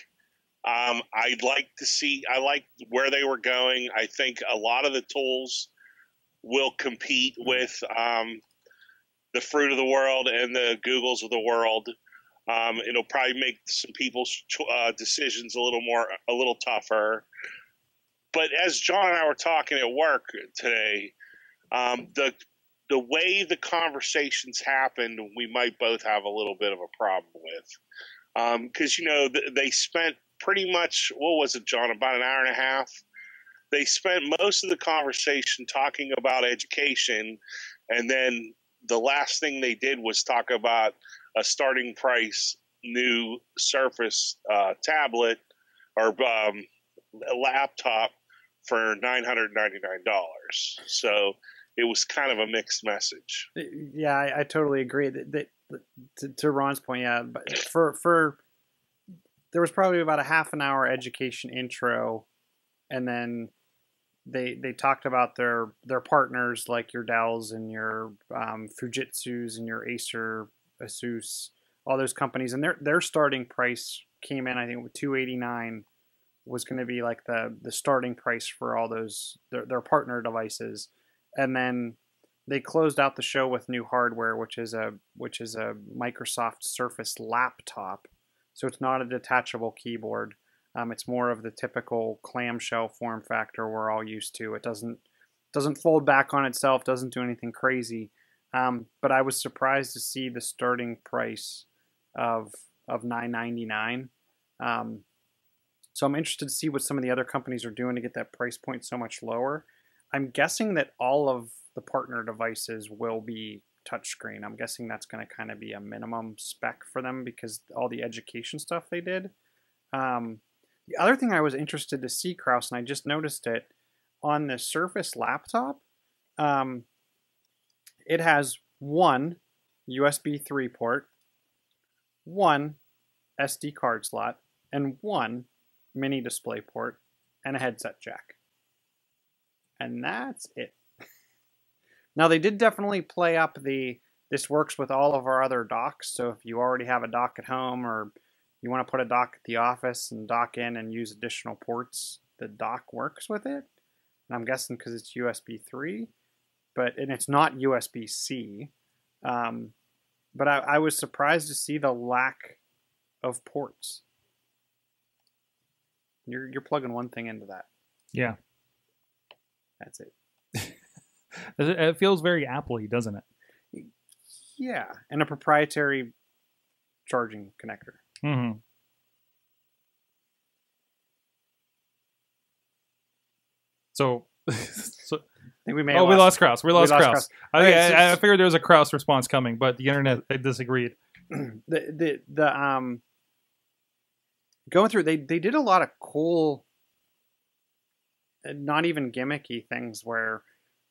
Um, I'd like to see. I like where they were going. I think a lot of the tools will compete with um, the fruit of the world and the Googles of the world. Um, it'll probably make some people's uh, decisions a little more, a little tougher. But as John and I were talking at work today, um, the the way the conversations happened, we might both have a little bit of a problem with, because you know th- they spent pretty much what was it, John, about an hour and a half. They spent most of the conversation talking about education, and then the last thing they did was talk about a starting price new Surface uh, tablet or um, laptop for nine hundred ninety nine dollars. So it was kind of a mixed message. Yeah, I, I totally agree. That, that, to, to Ron's point, yeah, for for there was probably about a half an hour education intro, and then they they talked about their their partners like your Dells and your um, Fujitsu's and your Acer, Asus, all those companies, and their their starting price came in I think with two eighty nine was going to be like the the starting price for all those their, their partner devices, and then they closed out the show with new hardware, which is a which is a Microsoft Surface laptop. So it's not a detachable keyboard. Um, it's more of the typical clamshell form factor we're all used to. It doesn't doesn't fold back on itself. Doesn't do anything crazy. Um, but I was surprised to see the starting price of of nine ninety nine. Um, so I'm interested to see what some of the other companies are doing to get that price point so much lower. I'm guessing that all of the partner devices will be touchscreen. I'm guessing that's going to kind of be a minimum spec for them because all the education stuff they did. Um, the other thing I was interested to see, Krause, and I just noticed it on the Surface laptop, um, it has one USB 3 port, one SD card slot, and one mini display port, and a headset jack. And that's it. Now they did definitely play up the this works with all of our other docks. So if you already have a dock at home or you want to put a dock at the office and dock in and use additional ports, the dock works with it. And I'm guessing because it's USB 3, but and it's not USB C. Um, but I, I was surprised to see the lack of ports. You're you're plugging one thing into that. Yeah. That's it. It feels very Apple-y, doesn't it? Yeah, and a proprietary charging connector. Mm-hmm. So, so I think we may. oh, we lost Krause. We lost, lost Krause. Krause. I, Okay, I, so- I figured there was a Krause response coming, but the internet disagreed. the the the um going through they they did a lot of cool uh, not even gimmicky things where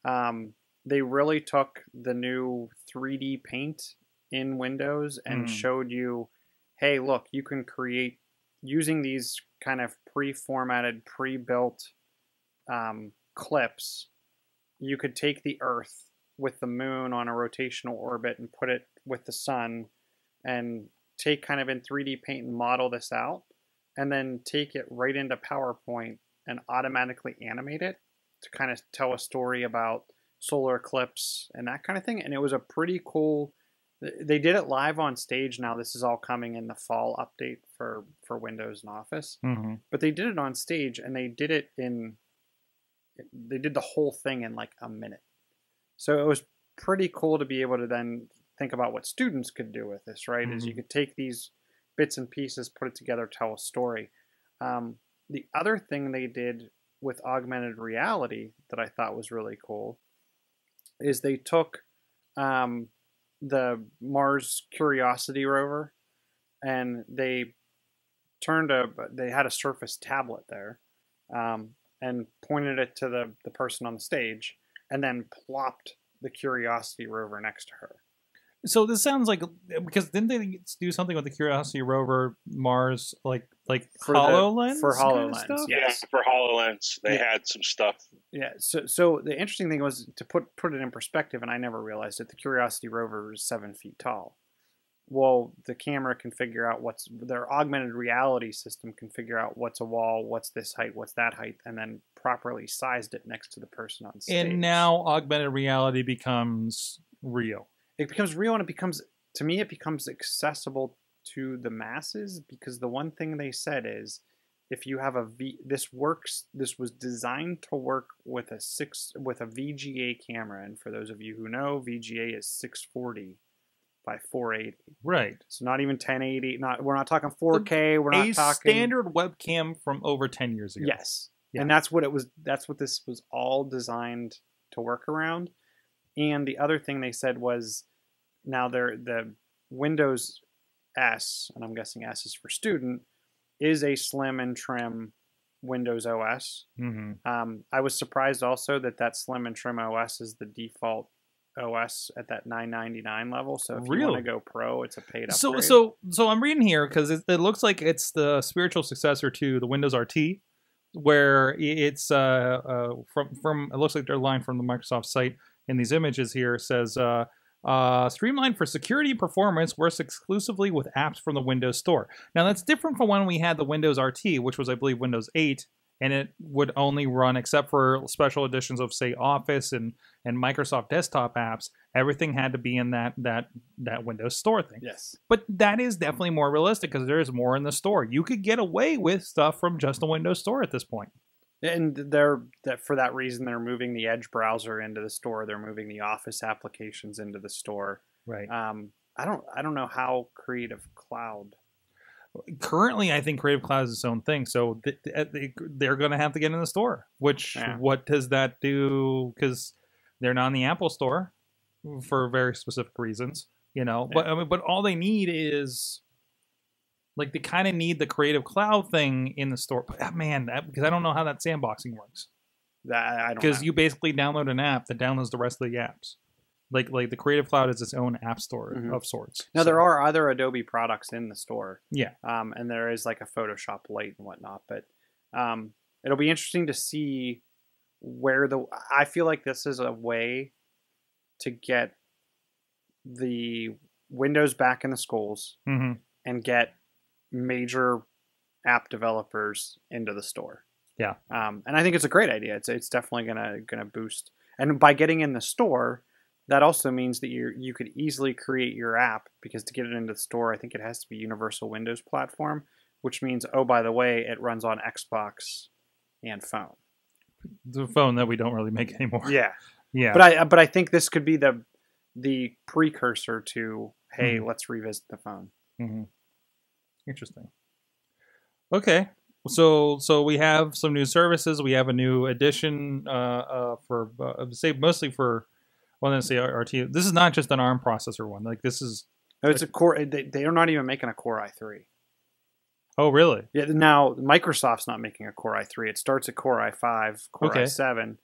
um, they really took the new 3D paint in Windows and Mm. showed you hey look you can create using these kind of pre-formatted pre-built um, clips you could take the earth with the moon on a rotational orbit and put it with the sun and take kind of in 3D paint and model this out and then take it right into PowerPoint and automatically animate it to kind of tell a story about solar eclipse and that kind of thing. And it was a pretty cool. They did it live on stage. Now this is all coming in the fall update for for Windows and Office. Mm-hmm. But they did it on stage and they did it in. They did the whole thing in like a minute. So it was pretty cool to be able to then think about what students could do with this. Right? Is you Mhm. could take these bits and pieces, put it together, tell a story. Um, the other thing they did with augmented reality that I thought was really cool is they took um, the Mars Curiosity rover and they turned a they had a Surface tablet there um, and pointed it to the the person on the stage and then plopped the Curiosity rover next to her. So this sounds like because didn't they do something with the Curiosity rover Mars like like For the- Hololens for kind of HoloLens, stuff? yeah. Yeah, Yes. for Hololens, they Yeah. had some stuff. Yeah. So so the interesting thing was to put put it in perspective, and I never realized it. The Curiosity rover is seven feet tall. Well, the camera can figure out what's their augmented reality system can figure out what's a wall, what's this height, what's that height, and then properly sized it next to the person on stage. And now augmented reality becomes real. It becomes real, and it becomes to me it becomes accessible to the masses because the one thing they said is if you have a V this works this was designed to work with a 6 with a VGA camera and for those of you who know VGA is 640 by 480 Right. so not even 1080 not we're not talking 4K we're not a talking standard webcam from over 10 years ago. Yes. Yeah. And that's what it was that's what this was all designed to work around. And the other thing they said was now they're the Windows S, and I'm guessing S is for student, is a slim and trim Windows OS. hmm Um, I was surprised also that that slim and trim OS is the default OS at that 999 level. So if you Really? want to go pro, it's a paid upgrade. So so so I'm reading here because it, it looks like it's the spiritual successor to the Windows RT, where it's uh, uh from from it looks like they're line from the Microsoft site in these images here says uh. Uh, streamlined for security and performance works exclusively with apps from the Windows Store. Now that's different from when we had the Windows RT, which was I believe Windows 8, and it would only run except for special editions of say Office and and Microsoft desktop apps. Everything had to be in that that that Windows Store thing. yes. But that is definitely more realistic because there is more in the store. You could get away with stuff from just the Windows Store at this point. And they're that for that reason they're moving the Edge browser into the store. They're moving the Office applications into the store. Right. Um, I don't I don't know how Creative Cloud. Currently, I think Creative Cloud is its own thing, so th- th- they, they're going to have to get in the store. Which Yeah. what does that do? Because they're not in the Apple Store for very specific reasons, you know. But I mean, but all they need is like they kind of need the Creative Cloud thing in the store. But ah, man, that, because I don't know how that sandboxing works. That I don't because you basically download an app that downloads the rest of the apps. Like like the Creative Cloud is its own app store Mhm. of sorts. now So- there are other Adobe products in the store. Yeah. Um, and there is like a Photoshop Lite and whatnot. But um, it'll be interesting to see where the. I feel like this is a way to get the Windows back in the schools Mhm. and get major app developers into the store. Yeah. Um, and I think it's a great idea. It's it's definitely gonna gonna boost. And by getting in the store, that also means that you you could easily create your app because to get it into the store, I think it has to be Universal Windows platform, which means oh by the way, it runs on Xbox and phone. the phone that we don't really make anymore. Yeah. yeah. But I but I think this could be the the precursor to hey, Mhm. let's revisit the phone. Mhm. Interesting. Okay, so so we have some new services. We have a new addition uh, uh, for uh, say mostly for well, let's say RT. This is not just an ARM processor one. Like this is No, it's a core. They, they are not even making a Core i3. Oh, really? Yeah, now Microsoft's not making a Core i3. It starts at Core i5, Core Okay. i7.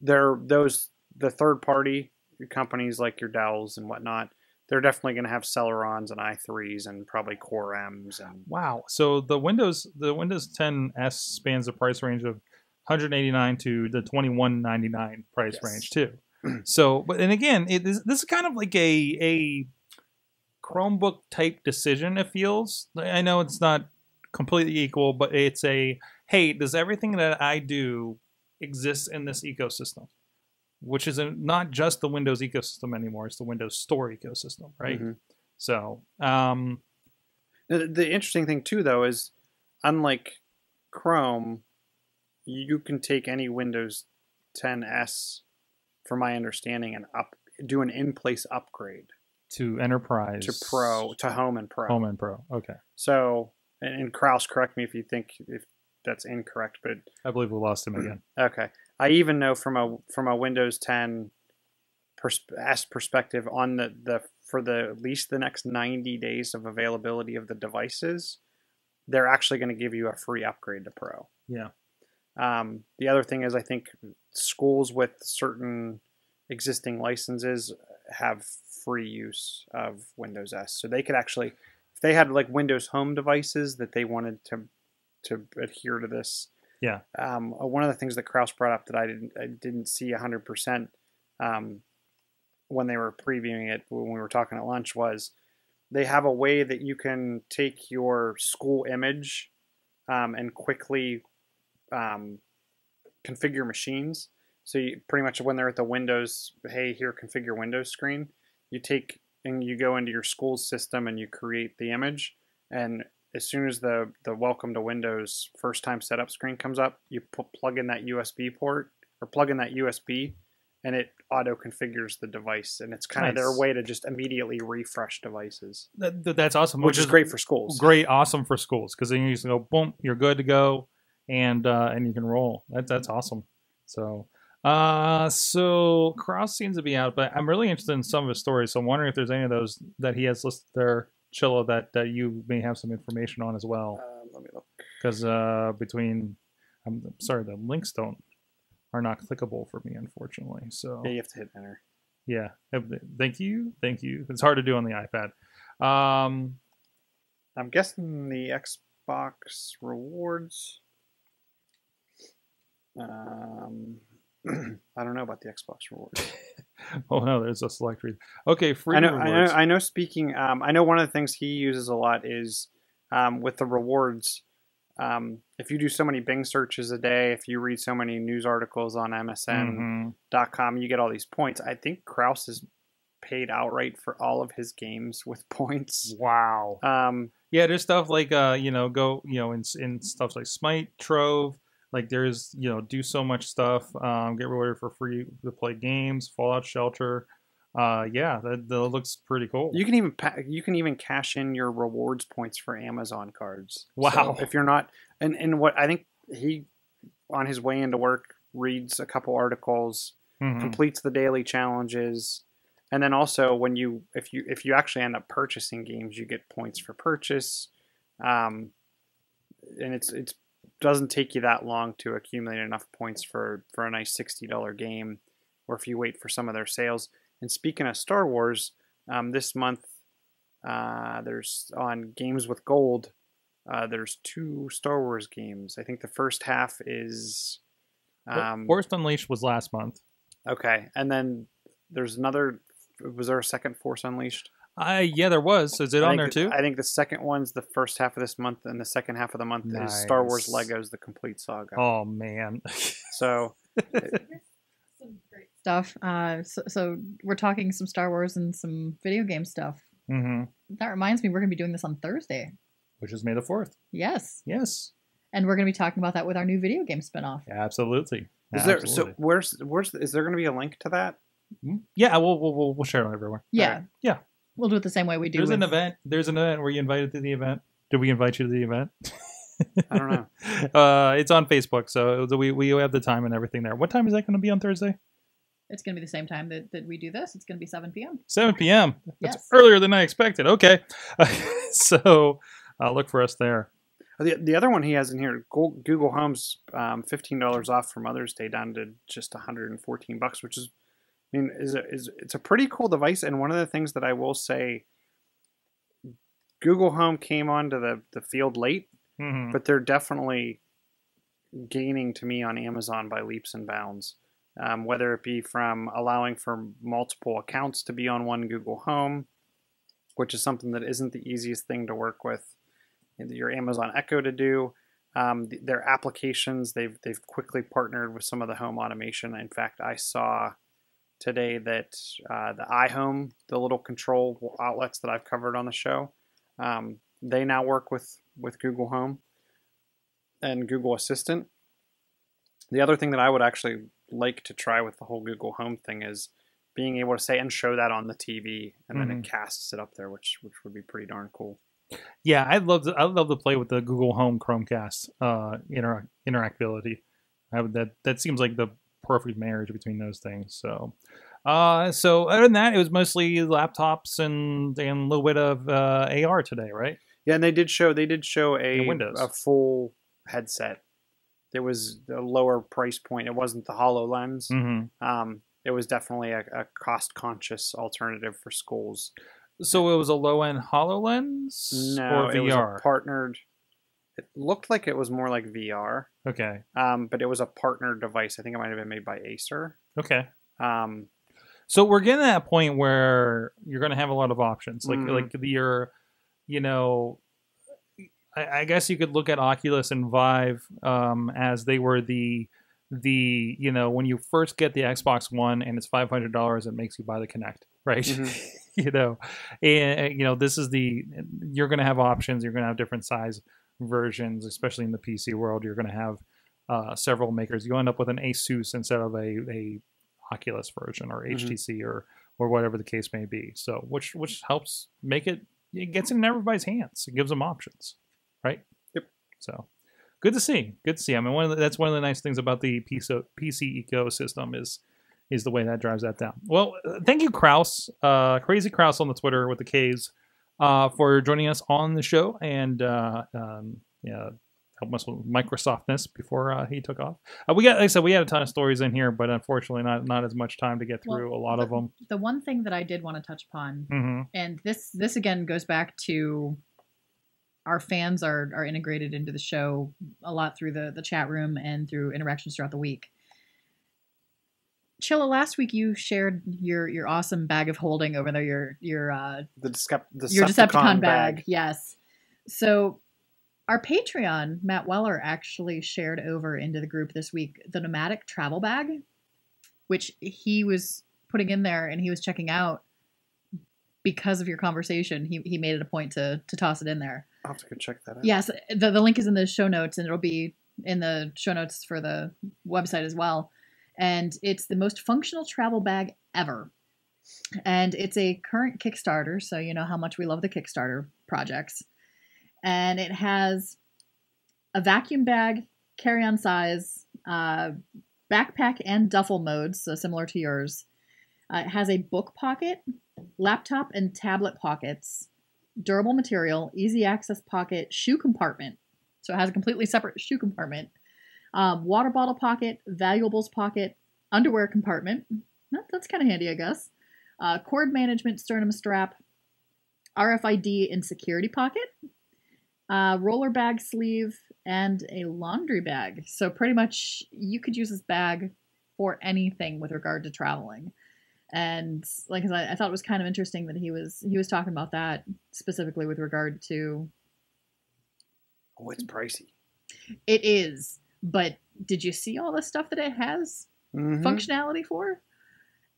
They're those the third party companies like your Dells and whatnot. They're definitely going to have Celerons and i3s and probably Core M's and Wow. So the Windows the Windows 10s spans the price range of 189 to the 2199 price Yes. range too. so, but and again, it is this is kind of like a a Chromebook type decision. It feels. I know it's not completely equal, but it's a hey, does everything that I do exist in this ecosystem? Which is a, not just the Windows ecosystem anymore; it's the Windows Store ecosystem, right? Mhm. So, um, The, the interesting thing too, though, is unlike Chrome, you can take any Windows 10s, from my understanding, and up do an in-place upgrade to Enterprise to Pro, to Home and Pro. Home and Pro. Okay, So, and, and Krause, correct me if you think if that's incorrect, but I believe we lost him again. okay. I even know from a from a Windows 10 pers- S perspective on the, the for the at least the next 90 days of availability of the devices, they're actually going to give you a free upgrade to Pro. Yeah. Um, the other thing is, I think schools with certain existing licenses have free use of Windows S, so they could actually, if they had like Windows Home devices that they wanted to to adhere to this. Yeah. Um, uh, one of the things that Krause brought up that I didn't I didn't see hundred percent um, when they were previewing it when we were talking at lunch was they have a way that you can take your school image um, and quickly um, configure machines. So you, pretty much when they're at the Windows, hey, here configure Windows screen, you take and you go into your school's system and you create the image, and as soon as the the welcome to Windows first time setup screen comes up, you pu- plug in that USB port or plug in that USB, and it auto configures the device, and it's kind of their way to just immediately refresh devices, That, that- that's awesome. which is great for schools. Great, awesome for schools because then you just go boom, you're good to go, and uh, and you can roll. That, that's awesome. So, uh, so Krause seems to be out, but I'm really interested in some of his stories. So I'm wondering if there's any of those that he has listed there, Chilla, that that you may have some information on as well. Um, let me look. Because uh, between, I'm sorry, the links don't are not clickable for me, unfortunately. So Yeah, you have to hit enter. Yeah. Thank you. Thank you. It's hard to do on the iPad. Um, I'm guessing the Xbox rewards. Um, I don't know about the Xbox rewards. oh no, there's a select read. Okay, free I know, I know. rewards. I know. Speaking, um, I know one of the things he uses a lot is um, with the rewards. Um, if you do so many Bing searches a day, if you read so many news articles on MSN.com, Mhm. you get all these points. I think Krause is paid outright for all of his games with points. Wow. Um, Yeah, there's stuff like uh, you know, go you know, in in stuff like Smite, Trove. Like there's you know, do so much stuff. Um, get rewarded for free to play games. Fallout Shelter. Uh, yeah, that, that looks pretty cool. You can even pa- you can even cash in your rewards points for Amazon cards. Wow. So if you're not and and what I think he on his way into work reads a couple articles, Mhm. completes the daily challenges, and then also when you if you if you actually end up purchasing games, you get points for purchase. Um, and it's it's doesn't take you that long to accumulate enough points for for a nice sixty dollar game, or if you wait for some of their sales. And speaking of Star Wars, um, this month uh, there's on Games with Gold. Uh, there's two Star Wars games. I think the first half is um, Force Unleashed was last month. okay, and then there's another. Was there a second Force Unleashed? Uh, yeah, there was. Is it I on there the- too? I think the second one's the first half of this month, and the second half of the month is Star Wars Legos: The Complete Saga. oh man. So Some great stuff. Uh, so, so we're talking some Star Wars and some video game stuff. hmm That reminds me, we're going to be doing this on Thursday. Which is May the fourth. Yes, Yes. and we're going to be talking about that with our new video game spinoff. Absolutely. is there? So Absolutely. where's where's is there going to be a link to that? yeah, we'll, we'll we'll we'll share it everywhere. Yeah, Alright. Yeah. We'll do it the same way we do. There's an event. There's an event where you invited to the event. Did we invite you to the event? I don't know. uh, it's on Facebook, so we we have the time and everything there. What time is that going to be on Thursday? It's going to be the same time that, that we do this. It's going to be 7 p.m. 7 p.m. That's Yes. earlier than I expected. Okay, so uh, look for us there. The, the other one he has in here, Google Home's um, fifteen dollars off for Mother's Day down to just one hundred and fourteen bucks, which is, I mean, is a, is it's a pretty cool device. And one of the things that I will say, Google Home came onto the the field late, Mhm. but they're definitely gaining to me on Amazon by leaps and bounds. Um, whether it be from allowing for multiple accounts to be on one Google Home, which is something that isn't the easiest thing to work with your Amazon Echo to do. Um, th- their applications, they've they've quickly partnered with some of the home automation. In fact, I saw today that uh, the iHome, the little control outlets that I've covered on the show, um, they now work with with Google Home and Google Assistant. The other thing that I would actually like to try with the whole Google Home thing is being able to say and show that on the TV, and then it casts it up there, which which would be pretty darn cool. Yeah, I'd love to. I'd love to play with the Google Home Chromecast uh, interact interactability. I would, that that seems like the perfect marriage between those things. So, uh, so other than that, it was mostly laptops and and a little bit of uh, AR today, right? Yeah, and they did show they did show a And Windows. a full headset. There was a lower price point. It wasn't the Hololens. Mm-hmm. Um, it was definitely a, a cost conscious alternative for schools. So it was a low end Hololens No, or it was VR. a partnered. It looked like it was more like VR, okay, um, but it was a partner device. I think it might have been made by Acer. okay. Um, So we're getting to that point where you're going to have a lot of options, like Mhm. like the your, you know, I, I guess you could look at Oculus and Vive um, as they were the the you know when you first get the Xbox One and it's five hundred dollars, it makes you buy the Kinect, right? Mhm. you know, and you know this is the you're going to have options. You're going to have different size versions, especially in the PC world. You're going to have uh, several makers. You end up with an Asus instead of a, a Oculus version or. HTC or or whatever the case may be. So which which helps make it it gets in everybody's hands. It gives them options, right? Yep. So good to see. Good to see. I mean, one of the, that's one of the nice things about the PC, PC ecosystem is is the way that drives that down. Well, thank you, Krause, uh, Crazy Krause on the Twitter with the K's, uh, for joining us on the show and uh, um, yeah, help us with Microsoftness before uh, he took off. Uh, we got, like I said, we had a ton of stories in here, but unfortunately, not not as much time to get Well, through a lot of them. The one thing that I did want to touch upon, hmm and this this again goes back to our fans are are integrated into the show a lot through the the chat room and through interactions throughout the week. Chilla, last week you shared your your awesome bag of holding over there, your your uh, the, Decepticon, Decepticon your Decepticon bag. Yes. So our Patreon, Mat Weller, actually shared over into the group this week the NOMATIC travel bag, which he was putting in there and he was checking out because of your conversation. He, he made it a point to to toss it in there. I'll have to go check that out. Yes, the, the link is in the show notes and it'll be in the show notes for the website as well. And it's the most functional travel bag ever. And it's a current Kickstarter, so you know how much we love the Kickstarter projects. And it has a vacuum bag, carry on size, uh, backpack and duffel modes, so similar to yours. Uh, it has a book pocket, laptop and tablet pockets, durable material, easy access pocket, shoe compartment. So it has a completely separate shoe compartment. Um, water bottle pocket, valuables pocket, underwear compartment. That- That's kind of handy, I guess. Uh, cord management sternum strap, RFID and security pocket, uh, roller bag sleeve, and a laundry bag. So pretty much you could use this bag for anything with regard to traveling. And like I said, I thought it was kind of interesting that he was he was talking about that specifically with regard to Oh, it's pricey. it is. But did you see all the stuff that it has Mhm. functionality for?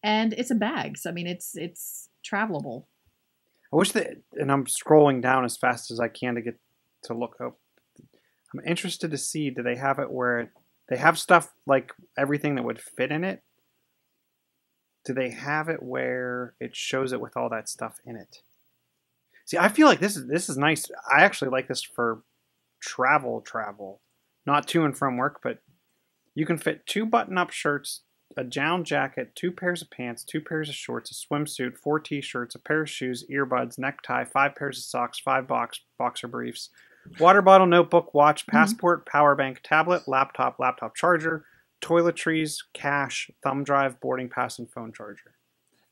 And it's a bag, so I mean it's it's travelable. I wish that, and I'm scrolling down as fast as I can to get to look up. I'm interested to see do they have it where they have stuff like everything that would fit in it? Do they have it where it shows it with all that stuff in it? See, I feel like this is this is nice. I actually like this for travel, travel, not to and from work, but you can fit two button-up shirts, a down jacket, two pairs of pants, two pairs of shorts, a swimsuit, four t-shirts, a pair of shoes, earbuds, necktie, five pairs of socks, five box boxer briefs, Water bottle, notebook, watch, mm-hmm. passport, power bank, tablet, laptop, laptop charger, toiletries, cash, thumb drive, boarding pass, and phone charger.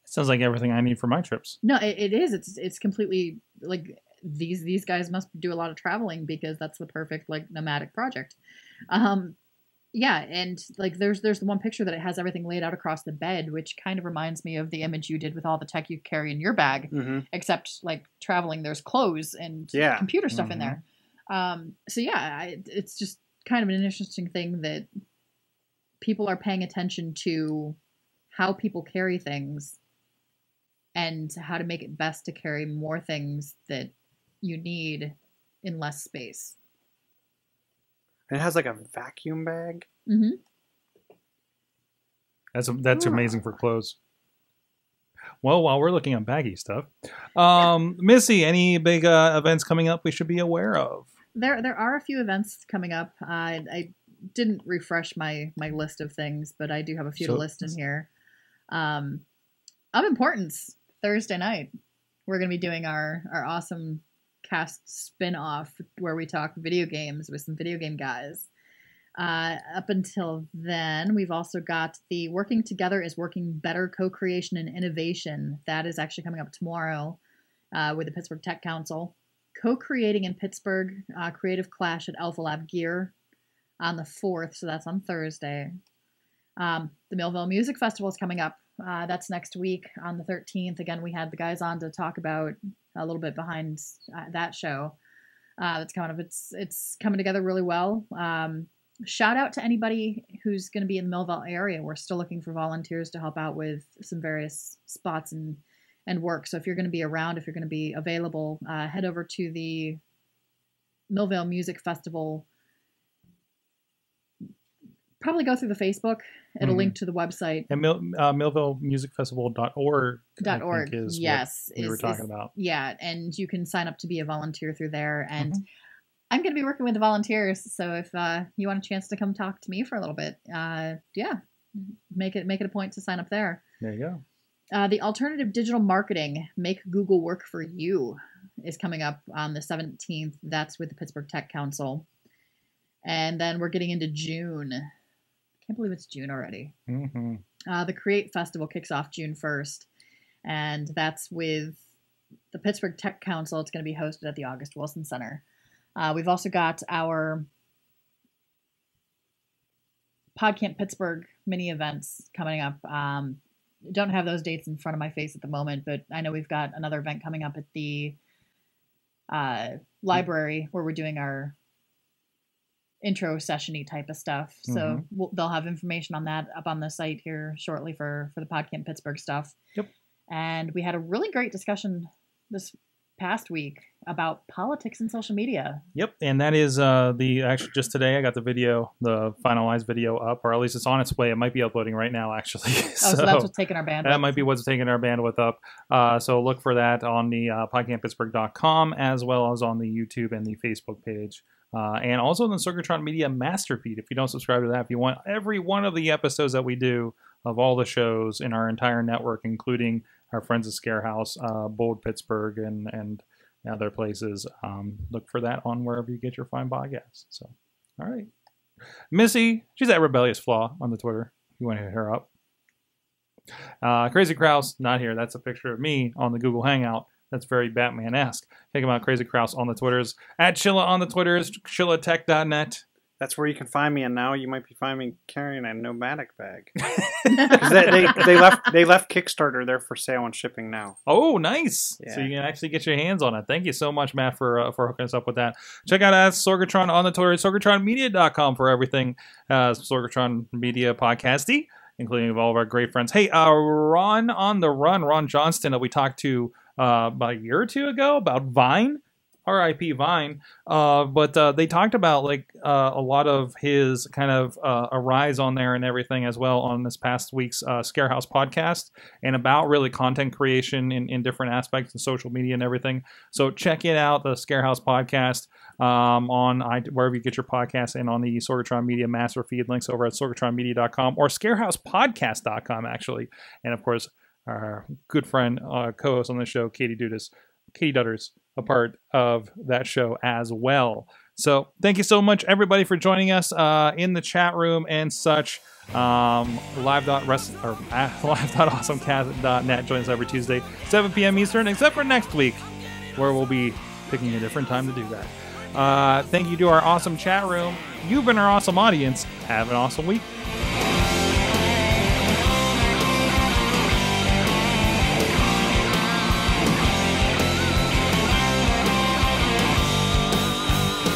Sounds like everything I need for my trips. No, it, it is. It's it's completely like these these guys must do a lot of traveling because that's the perfect like nomadic project. Um, yeah, and like there's there's the one picture that it has everything laid out across the bed, which kind of reminds me of the image you did with all the tech you carry in your bag. Mm-hmm. Except like traveling, there's clothes and Yeah. computer stuff in Mhm. there. Um, so yeah, I, it's just kind of an interesting thing that people are paying attention to how people carry things and how to make it best to carry more things that you need in less space. And it has like a vacuum bag. hmm That's that's Huh. amazing for clothes. Well, while we're looking at baggy stuff, um, Missy, any big uh, events coming up we should be aware of? There, there are a few events coming up. I, I didn't refresh my my list of things, but I do have a few So- to list in here. Um, of importance, Thursday night, we're going to be doing our our awesome cast spin off where we talk video games with some video game guys. Uh, up until then, we've also got the Working Together is Working Better co creation and innovation. That is actually coming up tomorrow uh, with the Pittsburgh Tech Council. Co creating in Pittsburgh, uh, Creative Clash at AlphaLab Gear on the 4th, so that's on Thursday. Um, the Millvale Music Festival is coming up. Uh, that's next week on the 13th. Again, we had the guys on to talk about a little bit behind uh, that show. Uh, that's kind of it's it's coming together really well. Um, shout out to anybody who's going to be in the Millvale area. We're still looking for volunteers to help out with some various spots and and work. So if you're going to be around, if you're going to be available, uh, head over to the Millvale Music Festival. Probably go through the Facebook. It'll Mhm. link to the website. And Mil- uh, MillvaleMusicFestival.org Dot org. is what yes, we were talking is- about. Yeah, and you can sign up to be a volunteer through there. And Mhm. I'm going to be working with the volunteers, so if uh, you want a chance to come talk to me for a little bit, uh, yeah, make it make it a point to sign up there. There you go. Uh, the alternative digital marketing make Google work for you is coming up on the 17th. That's with the Pittsburgh Tech Council, and then we're getting into June. Can't believe it's June already. hmm Uh, the Create Festival kicks off June 1st, and that's with the Pittsburgh Tech Council. It's going to be hosted at the August Wilson Center. Uh, we've also got our PodCamp Pittsburgh mini events coming up. Um, don't have those dates in front of my face at the moment, but I know we've got another event coming up at the uh, library where we're doing our intro sessiony type of stuff. So Mhm. we'll, they'll have information on that up on the site here shortly for for the PodCamp Pittsburgh stuff. Yep. And we had a really great discussion this past week about politics and social media. Yep, and that is uh, the actually just today I got the video, the finalized video up, or at least it's on its way. It might be uploading right now, actually. Oh, so, that's what's taking our bandwidth. That might be what's taking our bandwidth up. Uh, so look for that on the uh, podcamppittsburgh.com as well as on the YouTube and the Facebook page. Uh, and also the Sorgatron Media master feed. If you don't subscribe to that, if you want every one of the episodes that we do of all the shows in our entire network, including our friends at Scarehouse, uh, Bold Pittsburgh, and and other places, um, look for that on wherever you get your fine podcasts. So, all right, Missy, she's at Rebellious Flaw on the Twitter. If you want to hit her up. Uh, Crazy Krause, not here. That's a picture of me on the Google Hangout. That's very Batman esque. Check him out, Crazy Kraus on the Twitters. At Chilla on the Twitters, chillatech.net. That's where you can find me, and now you might be finding me carrying a NOMATIC bag. they, they, they left they left Kickstarter there for sale and shipping now. Oh, nice! So you can actually get your hands on it. Thank you so much, Matt, for uh, for hooking us up with that. Check out at Sorgatron on the Twitter, sorgatronmedia.com for everything uh, Sorgatron Media podcasty, including all of our great friends. Hey, uh, Ron on the Run, Ron Johnston, that we talked to uh, about a year or two ago about Vine. RIP Vine, uh, but uh, they talked about like uh, a lot of his kind of uh, a rise on there and everything as well on this past week's uh, Scarehouse podcast and about really content creation in, in different aspects and social media and everything. So check it out, the Scarehouse podcast um, on I, wherever you get your podcasts and on the Sorgatron Media master feed links over at sorgatronmedia.com or scarehousepodcast.com actually. And of course, our good friend, uh, co-host on the show, Katie Dudas, Katie Dutter's a part of that show as well. So thank you so much, everybody, for joining us uh, in the chat room and such. Um, live dot rest or uh, live dot awesomecast.net join us every Tuesday, 7 p.m. Eastern, except for next week, where we'll be picking a different time to do that. Uh, thank you to our awesome chat room. You've been our awesome audience. Have an awesome week.